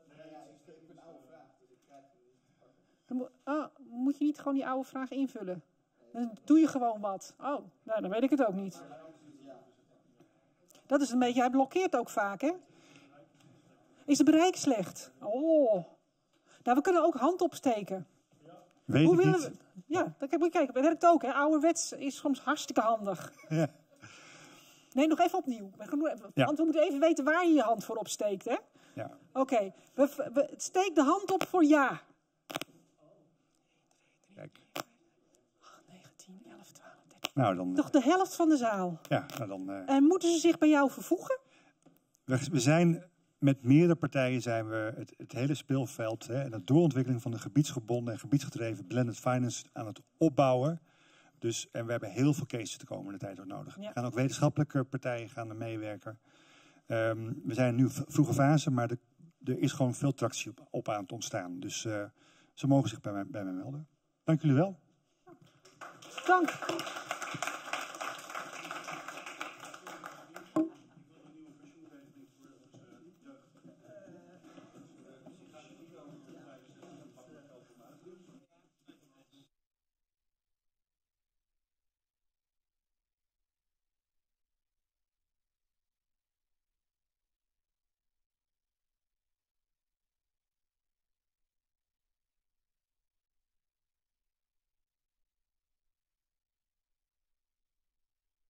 Oh, moet je niet gewoon die oude vraag invullen? Dan doe je gewoon wat. Oh, nou, dan weet ik het ook niet. Dat is een beetje, hij blokkeert ook vaak, hè? Is het bereik slecht? Oh. Nou, we kunnen ook hand opsteken. Weet Hoe willen we? Ja, dat moet je kijken. Dat werkt ook, hè? Ouderwets is soms hartstikke handig. Ja. Nee, nog even opnieuw. Ja. Want we moeten even weten waar je je hand voor opsteekt, hè? Ja. Oké, we, we, steek de hand op voor ja. Kijk. 19, 11, 12, 13. Nou, dan, Toch de helft van de zaal. ja, nou dan eh, En moeten ze zich bij jou vervoegen? we, we zijn met meerdere partijen zijn we het, het hele speelveld hè, en de doorontwikkeling van de gebiedsgebonden en gebiedsgedreven blended finance aan het opbouwen. Dus, en we hebben heel veel cases de komende tijd ook nodig. Ja. Gaan ook wetenschappelijke partijen gaan er meewerken. Ehm, we zijn nu vroege fase, maar de, er is gewoon veel tractie op, op aan het ontstaan. Dus eh, ze mogen zich bij mij, bij mij melden. Dank jullie wel. Dank.